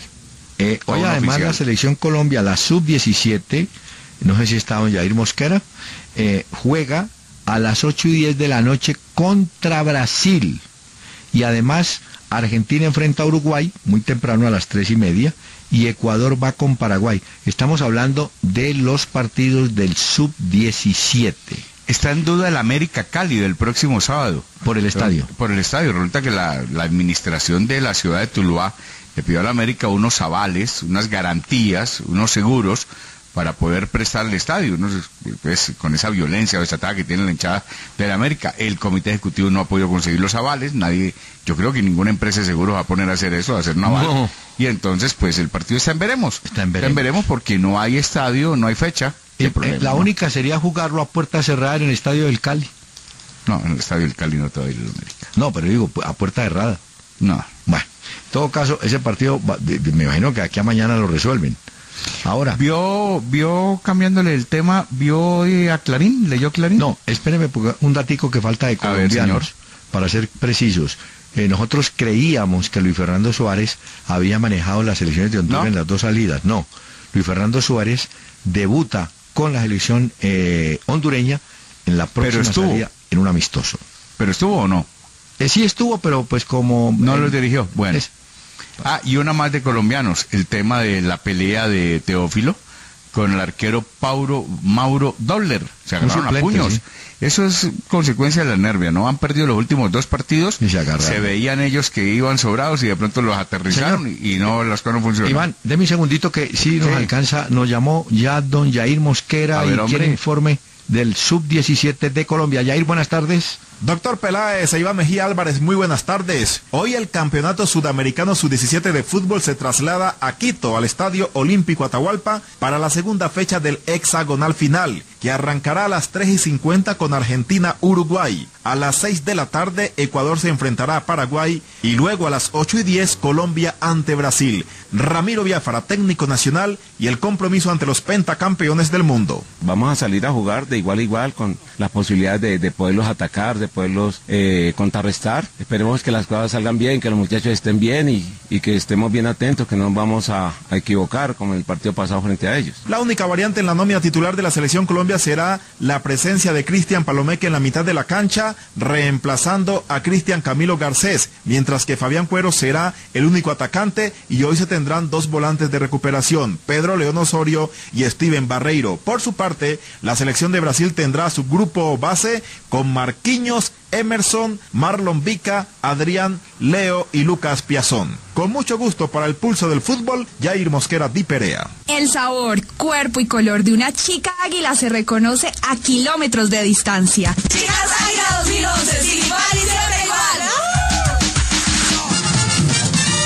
Speaker 2: Eh, hoy
Speaker 3: a un
Speaker 2: además
Speaker 3: oficial.
Speaker 2: la selección Colombia, la sub-17, no sé si está don Jair Mosquera, eh, juega a las 8 y 10 de la noche contra Brasil. Y además Argentina enfrenta a Uruguay muy temprano a las 3 y media y Ecuador va con Paraguay. Estamos hablando de los partidos del sub-17.
Speaker 3: está en duda el América Cali del próximo sábado.
Speaker 2: Por el estadio.
Speaker 3: Por el estadio. Resulta que la, la administración de la ciudad de Tuluá le pidió a la América unos avales, unas garantías, unos seguros para poder prestar el estadio, pues, con esa violencia o desatada que tiene la hinchada de la América. El comité ejecutivo no ha podido conseguir los avales, nadie, yo creo que ninguna empresa de seguros va a poner a hacer eso, a hacer un aval.
Speaker 2: No.
Speaker 3: Y entonces, pues el partido está en veremos.
Speaker 2: Está en veremos.
Speaker 3: porque no hay estadio, no hay fecha.
Speaker 2: Eh,
Speaker 3: ¿Qué problema,
Speaker 2: eh, la
Speaker 3: no?
Speaker 2: única sería jugarlo a puerta cerrada en el estadio del Cali.
Speaker 3: No, en el estadio del Cali no te va a ir el América.
Speaker 2: No, pero digo, a puerta cerrada.
Speaker 3: No.
Speaker 2: Bueno, en todo caso, ese partido, me imagino que aquí a mañana lo resuelven. Ahora,
Speaker 3: ¿Vio, vio cambiándole el tema, vio eh, a Clarín? ¿Leyó Clarín?
Speaker 2: no, espéreme, porque un datico que falta de
Speaker 3: ver,
Speaker 2: colombianos,
Speaker 3: señor.
Speaker 2: para ser precisos. Eh, nosotros creíamos que Luis Fernando Suárez había manejado las elecciones de Honduras
Speaker 3: ¿No?
Speaker 2: en las dos salidas. No, Luis Fernando Suárez debuta con la selección eh, hondureña en la próxima
Speaker 3: estuvo.
Speaker 2: salida en un amistoso.
Speaker 3: ¿Pero estuvo o no?
Speaker 2: Eh, sí estuvo, pero pues como...
Speaker 3: No
Speaker 2: eh,
Speaker 3: lo dirigió. Bueno.
Speaker 2: es-
Speaker 3: Ah, y una más de colombianos. El tema de la pelea de Teófilo con el arquero Pauro, Mauro Dobler. Se agarraron a
Speaker 2: suplente,
Speaker 3: puños.
Speaker 2: sí.
Speaker 3: Eso es consecuencia de la nervia, ¿no? Han perdido los últimos dos partidos.
Speaker 2: Y se
Speaker 3: veían ellos que iban sobrados y de pronto los aterrizaron
Speaker 2: Señor.
Speaker 3: y, y no, las cosas no funcionaron.
Speaker 2: Iván, deme un segundito que sí nos
Speaker 3: Sí.
Speaker 2: alcanza, nos llamó ya don Yair Mosquera
Speaker 3: A
Speaker 2: y
Speaker 3: ver, hombre.
Speaker 2: quiere informe del Sub-17 de Colombia. Yair, buenas tardes.
Speaker 6: Doctor Peláez Iván Mejía Álvarez, muy buenas tardes. Hoy el Campeonato Sudamericano Sub-17 de fútbol se traslada a Quito, al Estadio Olímpico Atahualpa, para la segunda fecha del hexagonal final, que arrancará a las 3 y 50 con Argentina-Uruguay. A las 6 de la tarde, Ecuador se enfrentará a Paraguay y luego a las 8 y 10, Colombia ante Brasil. Ramiro Biafara, técnico nacional, y el compromiso ante los pentacampeones del mundo.
Speaker 7: vamos a salir a jugar de igual a igual con las posibilidades de, de poderlos atacar, de poderlos eh, contrarrestar. Esperemos que las cosas salgan bien, que los muchachos estén bien y, y que estemos bien atentos, que no vamos a, equivocar como el partido pasado frente a ellos.
Speaker 6: La única variante en la nómina titular de la selección Colombia será la presencia de Cristian Palomeque en la mitad de la cancha, reemplazando a Cristian Camilo Garcés, mientras que Fabián Cuero será el único atacante y hoy se tendrán dos volantes de recuperación, Pedro León Osorio y Steven Barreiro. Por su parte, la selección de Brasil tendrá su grupo base con Marquinhos, Emerson, Marlon Vica, Adrián, Leo y Lucas Piazón. Con mucho gusto para el pulso del fútbol, Jair Mosquera Di Perea.
Speaker 8: El sabor, cuerpo y color de una chica águila se reconoce a kilómetros de distancia. Chicas Águila 2011, sin igual y siempre igual.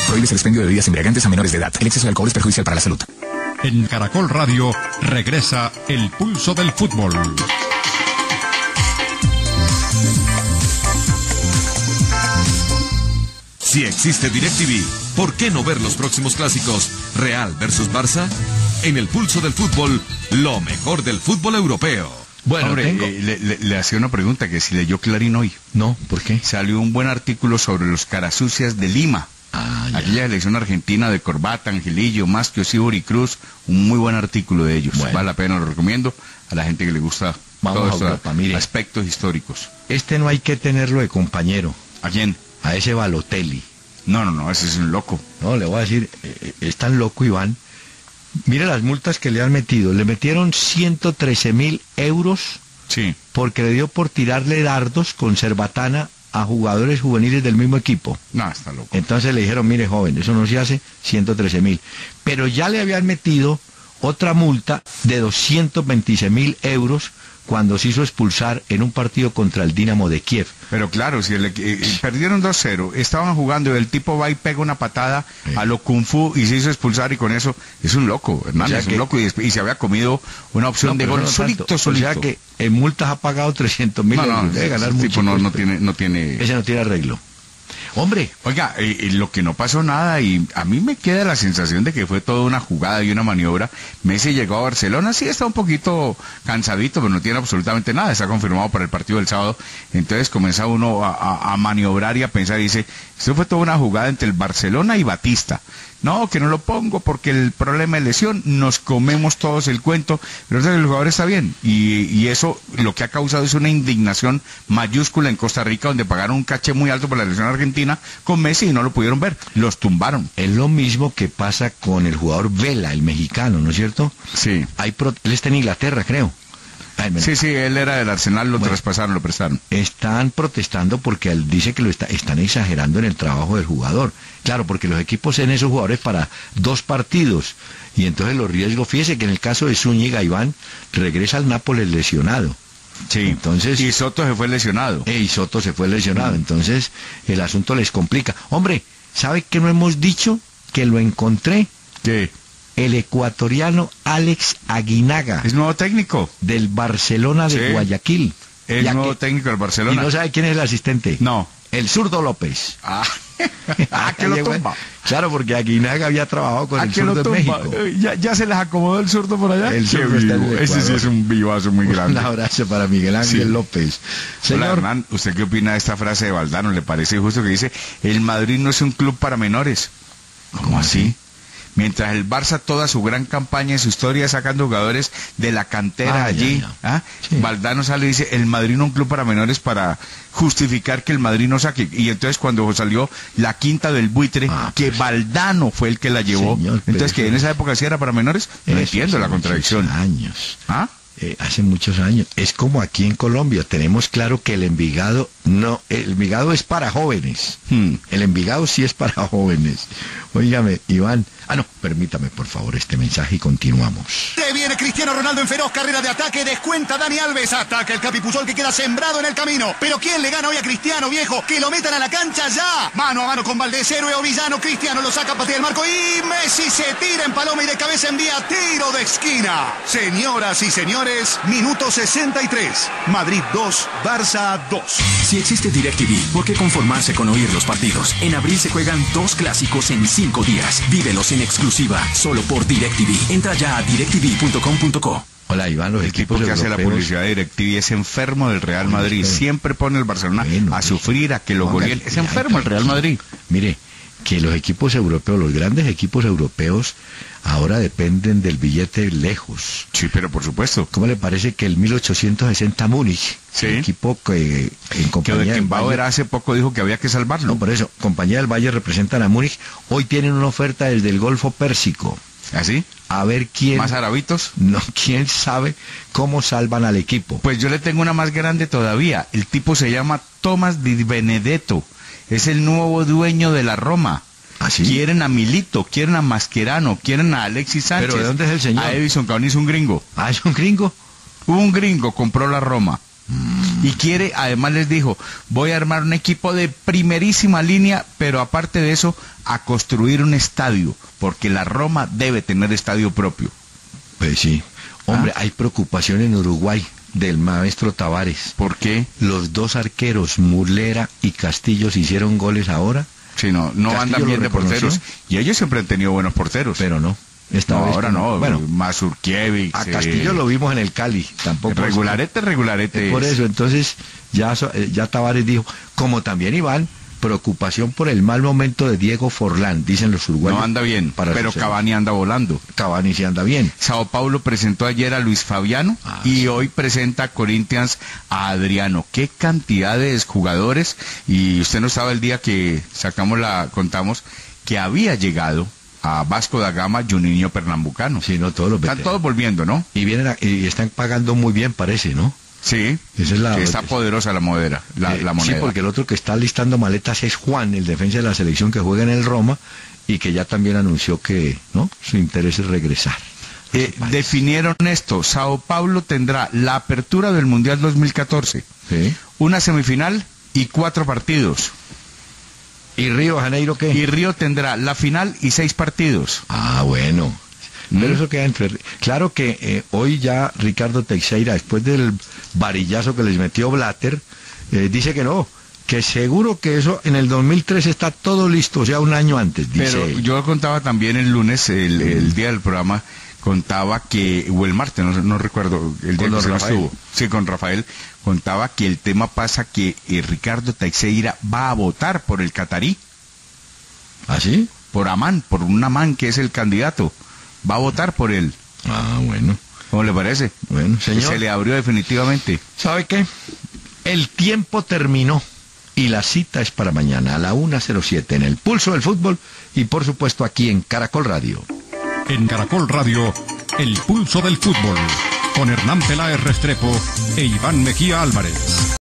Speaker 9: Prohíbes el expendio de bebidas embriagantes a menores de edad. El exceso de alcohol es perjudicial para la salud.
Speaker 1: En Caracol Radio regresa el pulso del fútbol.
Speaker 4: Si existe DirecTV, ¿por qué no ver los próximos clásicos Real versus Barça? En el pulso del fútbol, lo mejor del fútbol europeo.
Speaker 2: Bueno,
Speaker 3: Hombre,
Speaker 2: tengo-
Speaker 3: eh, le, le- le hacía una pregunta que si leyó Clarín hoy.
Speaker 2: No, ¿por qué?
Speaker 3: Salió un buen artículo sobre los carasucias de Lima.
Speaker 2: Ah, ya.
Speaker 3: Aquella selección argentina de Corbata, Angelillo, Masquio, Sibor y Cruz, un muy buen artículo de ellos.
Speaker 2: Bueno.
Speaker 3: Vale la pena, lo recomiendo a la gente que le gusta
Speaker 2: Vamos
Speaker 3: todos
Speaker 2: a
Speaker 3: estos
Speaker 2: Europa, mire.
Speaker 3: aspectos históricos.
Speaker 2: Este no hay que tenerlo de compañero,
Speaker 3: ¿A quién?
Speaker 2: A ese Balotelli.
Speaker 3: No, no, no, ese es un loco.
Speaker 2: No, le voy a decir, eh, eh, es tan loco Iván. Mire las multas que le han metido. Le metieron 113 mil euros
Speaker 3: Sí.
Speaker 2: porque le dio por tirarle dardos con cerbatana a jugadores juveniles del mismo equipo.
Speaker 3: No, está loco.
Speaker 2: Entonces le dijeron, mire joven, eso no se hace, 113 mil. Pero ya le habían metido otra multa de 226 mil euros cuando se hizo expulsar en un partido contra el Dinamo de Kiev.
Speaker 3: Pero claro, si el eh, perdieron 2-0, estaban jugando y el tipo va y pega una patada
Speaker 2: Sí.
Speaker 3: a lo kung fu y se hizo expulsar y con eso es un loco, hermano,
Speaker 2: O sea
Speaker 3: es
Speaker 2: que-
Speaker 3: un loco y, se había comido una opción
Speaker 2: No,
Speaker 3: de gol
Speaker 2: no
Speaker 3: solito,
Speaker 2: tanto.
Speaker 3: solito.
Speaker 2: O sea que en multas ha pagado 300 mil
Speaker 3: no, no,
Speaker 2: euros. Debe
Speaker 3: ese
Speaker 2: ganar
Speaker 3: tipo
Speaker 2: mucho.
Speaker 3: no, no tiene, no tiene...
Speaker 2: Ese no tiene arreglo. Hombre,
Speaker 3: Oiga, eh, eh, lo que no pasó nada y a mí me queda la sensación de que fue toda una jugada y una maniobra. Messi llegó a Barcelona, sí está un poquito cansadito, pero no tiene absolutamente nada. Está confirmado para el partido del sábado. Entonces comienza uno a, a- maniobrar y a pensar y dice, esto fue toda una jugada entre el Barcelona y Batista. No, que no lo pongo porque el problema de lesión, nos comemos todos el cuento, pero el jugador está bien. Y, y eso lo que ha causado es una indignación mayúscula en Costa Rica, donde pagaron un caché muy alto por la selección argentina con Messi y no lo pudieron ver. Los tumbaron.
Speaker 2: es lo mismo que pasa con el jugador Vela, el mexicano, ¿no es cierto?
Speaker 3: Sí.
Speaker 2: Hay pro- él está en Inglaterra, creo. Ay.
Speaker 3: Sí, sí, él era del Arsenal, lo
Speaker 2: Bueno.
Speaker 3: traspasaron, lo prestaron.
Speaker 2: Están protestando porque él dice que lo está, están exagerando en el trabajo del jugador. Claro, porque los equipos en esos jugadores para dos partidos. Y entonces los riesgos, fíjese que en el caso de Zúñiga, Iván regresa al Nápoles lesionado.
Speaker 3: Sí.
Speaker 2: Entonces,
Speaker 3: Y Soto se fue lesionado.
Speaker 2: eh, y Soto se fue lesionado. Entonces, el asunto les complica. Hombre, ¿sabe qué no hemos dicho? Que lo encontré.
Speaker 3: ¿Qué?
Speaker 2: El ecuatoriano Alex Aguinaga,
Speaker 3: ¿Es nuevo técnico?
Speaker 2: del Barcelona de
Speaker 3: Sí.
Speaker 2: Guayaquil.
Speaker 3: ¿Es nuevo
Speaker 2: que-
Speaker 3: técnico del
Speaker 2: ¿Y
Speaker 3: Barcelona?
Speaker 2: no sabe quién es el asistente?
Speaker 3: No.
Speaker 2: El zurdo López.
Speaker 3: Ah, *laughs* ah, que lo
Speaker 2: Llegó-
Speaker 3: tumba.
Speaker 2: Claro, porque Aguinaga había trabajado con
Speaker 3: Ah,
Speaker 2: el zurdo en. México.
Speaker 3: Eh, ¿Ya, ya se les acomodó el zurdo por allá?
Speaker 2: El zurdo está en el.
Speaker 3: Ese sí es un vivazo muy
Speaker 2: Un
Speaker 3: grande.
Speaker 2: abrazo para Miguel Ángel
Speaker 3: Sí.
Speaker 2: López.
Speaker 3: Hola,
Speaker 2: Señor,
Speaker 3: Hernán, ¿usted qué opina de esta frase de Valdano? ¿Le parece justo que dice, el Madrid no es un club para menores? ¿Cómo así? Mientras el Barça toda su gran campaña y su historia sacando jugadores de la cantera
Speaker 2: Ah,
Speaker 3: allí,
Speaker 2: ya.
Speaker 3: ¿ah?
Speaker 2: Sí.
Speaker 3: Valdano sale y dice, el Madrid no un club para menores para justificar que el Madrid no saque. Y entonces cuando salió la quinta del buitre,
Speaker 2: Ah,
Speaker 3: que
Speaker 2: pues.
Speaker 3: Valdano fue el que la llevó,
Speaker 2: Señor,
Speaker 3: entonces que en esa época sí era para menores, no entiendo la contradicción.
Speaker 2: años.
Speaker 3: ¿Ah?
Speaker 2: Eh, hace muchos años. Es como aquí en Colombia. Tenemos claro que el Envigado no, el Envigado es para jóvenes.
Speaker 3: Hmm.
Speaker 2: El Envigado sí es para *laughs* jóvenes. Óigame, Iván. Ah, no, permítame por favor este mensaje y continuamos.
Speaker 5: Te viene Cristiano Ronaldo en feroz carrera de ataque, descuenta Dani Alves, ataca el Capipuzol que queda sembrado en el camino. Pero ¿quién le gana hoy a Cristiano, viejo? Que lo metan a la cancha ya. Mano a mano con Valdés, héroe o villano. Cristiano lo saca, patea el marco y Messi se tira en paloma y de cabeza envía tiro de esquina. Señoras y señores, minuto 63. Madrid 2, Barça 2.
Speaker 9: Si existe DirecTV, ¿por qué conformarse con oír los partidos? En abril se juegan dos clásicos en cinco días. Vívelos en exclusiva, solo por DirecTV. Entra ya a directv.com.co.
Speaker 2: Hola, Iván, los
Speaker 3: El tipo
Speaker 2: equipos
Speaker 3: que hace la
Speaker 2: europeos-
Speaker 3: publicidad de DirecTV es enfermo del Real Madrid. Siempre pone el Barcelona
Speaker 2: Bueno,
Speaker 3: a
Speaker 2: pues,
Speaker 3: sufrir, a que lo goleen. Es enfermo el Real Madrid.
Speaker 2: Mire, que los equipos europeos, los grandes equipos europeos, ahora dependen del billete lejos.
Speaker 3: Sí, pero por supuesto.
Speaker 2: ¿Cómo le parece que el 1860 Múnich,
Speaker 3: Sí.
Speaker 2: el equipo que en
Speaker 3: Que
Speaker 2: compañía del
Speaker 3: Beckenbauer
Speaker 2: Bayern-
Speaker 3: hace poco dijo que había que salvarlo.
Speaker 2: no, por eso, compañía del Valle representan a Múnich, hoy tienen una oferta desde el Golfo Pérsico.
Speaker 3: ¿Así?
Speaker 2: A ver quién,
Speaker 3: ¿Más arabitos?
Speaker 2: no, *laughs* quién sabe cómo salvan al equipo.
Speaker 3: Pues yo le tengo una más grande todavía. El tipo se llama Tomás Di Benedetto. Es el nuevo dueño de la Roma.
Speaker 2: ¿Ah, sí?
Speaker 3: Quieren a Milito, quieren a Mascherano, quieren a Alexis Sánchez.
Speaker 2: ¿Pero de dónde es el señor?
Speaker 3: A Edison Cavani es un gringo.
Speaker 2: Ah, es un gringo.
Speaker 3: Un gringo compró la Roma.
Speaker 2: Mm.
Speaker 3: Y quiere, además les dijo, voy a armar un equipo de primerísima línea, pero aparte de eso, a construir un estadio, porque la Roma debe tener estadio propio.
Speaker 2: Pues sí. Hombre,
Speaker 3: Ah.
Speaker 2: hay preocupación en Uruguay del maestro Tavares.
Speaker 3: ¿Por qué?
Speaker 2: Los dos arqueros, Mulera y Castillos, hicieron goles ahora,
Speaker 3: Si no, no
Speaker 2: Castillo
Speaker 3: andan bien de porteros. Y ellos siempre han tenido buenos porteros.
Speaker 2: pero no. Esta
Speaker 3: No,
Speaker 2: vez
Speaker 3: ahora no.
Speaker 2: Bueno,
Speaker 3: Mazurkiewicz.
Speaker 2: a
Speaker 3: eh,
Speaker 2: Castillo lo vimos en el Cali, tampoco.
Speaker 3: Regularete, regularete.
Speaker 2: Por
Speaker 3: es.
Speaker 2: eso, entonces, ya, eh, ya Tavares dijo, como también Iván, preocupación por el mal momento de Diego Forlán, dicen los uruguayos.
Speaker 3: No anda bien,
Speaker 2: para
Speaker 3: pero Cavani anda volando.
Speaker 2: Cavani sí anda bien.
Speaker 3: Sao Paulo presentó ayer a Luis Fabiano
Speaker 2: Ah,
Speaker 3: y
Speaker 2: sí.
Speaker 3: hoy presenta a Corinthians a Adriano. Qué cantidad de jugadores y usted no estaba el día que sacamos la contamos que había llegado a Vasco da Gama Juninho Pernambucano.
Speaker 2: Sí, no, todos los
Speaker 3: Están todos volviendo, ¿no?
Speaker 2: Y vienen a- y están pagando muy bien, parece, ¿no?
Speaker 3: Sí.
Speaker 2: Esa es la-
Speaker 3: que está poderosa la moneda, la,
Speaker 2: Eh,
Speaker 3: la moneda.
Speaker 2: Sí, porque el otro que está listando maletas es Juan, el defensa de la selección que juega en el Roma y que ya también anunció que no su interés es regresar.
Speaker 3: Eh, definieron esto. Sao Paulo tendrá la apertura del Mundial 2014,
Speaker 2: Sí.
Speaker 3: una semifinal y cuatro partidos.
Speaker 2: ¿Y Río Janeiro qué?
Speaker 3: Y Río tendrá la final y seis partidos.
Speaker 2: Ah, bueno. Pero eso queda entre... Claro que eh, hoy ya Ricardo Teixeira, después del varillazo que les metió Blatter, eh, dice que no, que seguro que eso en el 2003 está todo listo, o sea, un año antes, dice
Speaker 3: Pero
Speaker 2: él.
Speaker 3: yo contaba también el lunes, el, el día del programa, contaba que, o el martes, no, no recuerdo, el día
Speaker 2: Con
Speaker 3: que estuvo, sí, con Rafael, contaba que el tema pasa que eh, Ricardo Teixeira va a votar por el catarí,
Speaker 2: ¿Ah, sí?
Speaker 3: por Amán, por un Amán que es el candidato. Va a votar por él.
Speaker 2: Ah, bueno.
Speaker 3: ¿Cómo le parece?
Speaker 2: Bueno, señor.
Speaker 3: Se le abrió definitivamente.
Speaker 2: ¿Sabe qué? El tiempo terminó y la cita es para mañana a la 1.07 en el Pulso del Fútbol y por supuesto aquí en Caracol Radio.
Speaker 1: En Caracol Radio, el pulso del fútbol. Con con Hernán Peláez Restrepo e Iván Mejía Álvarez.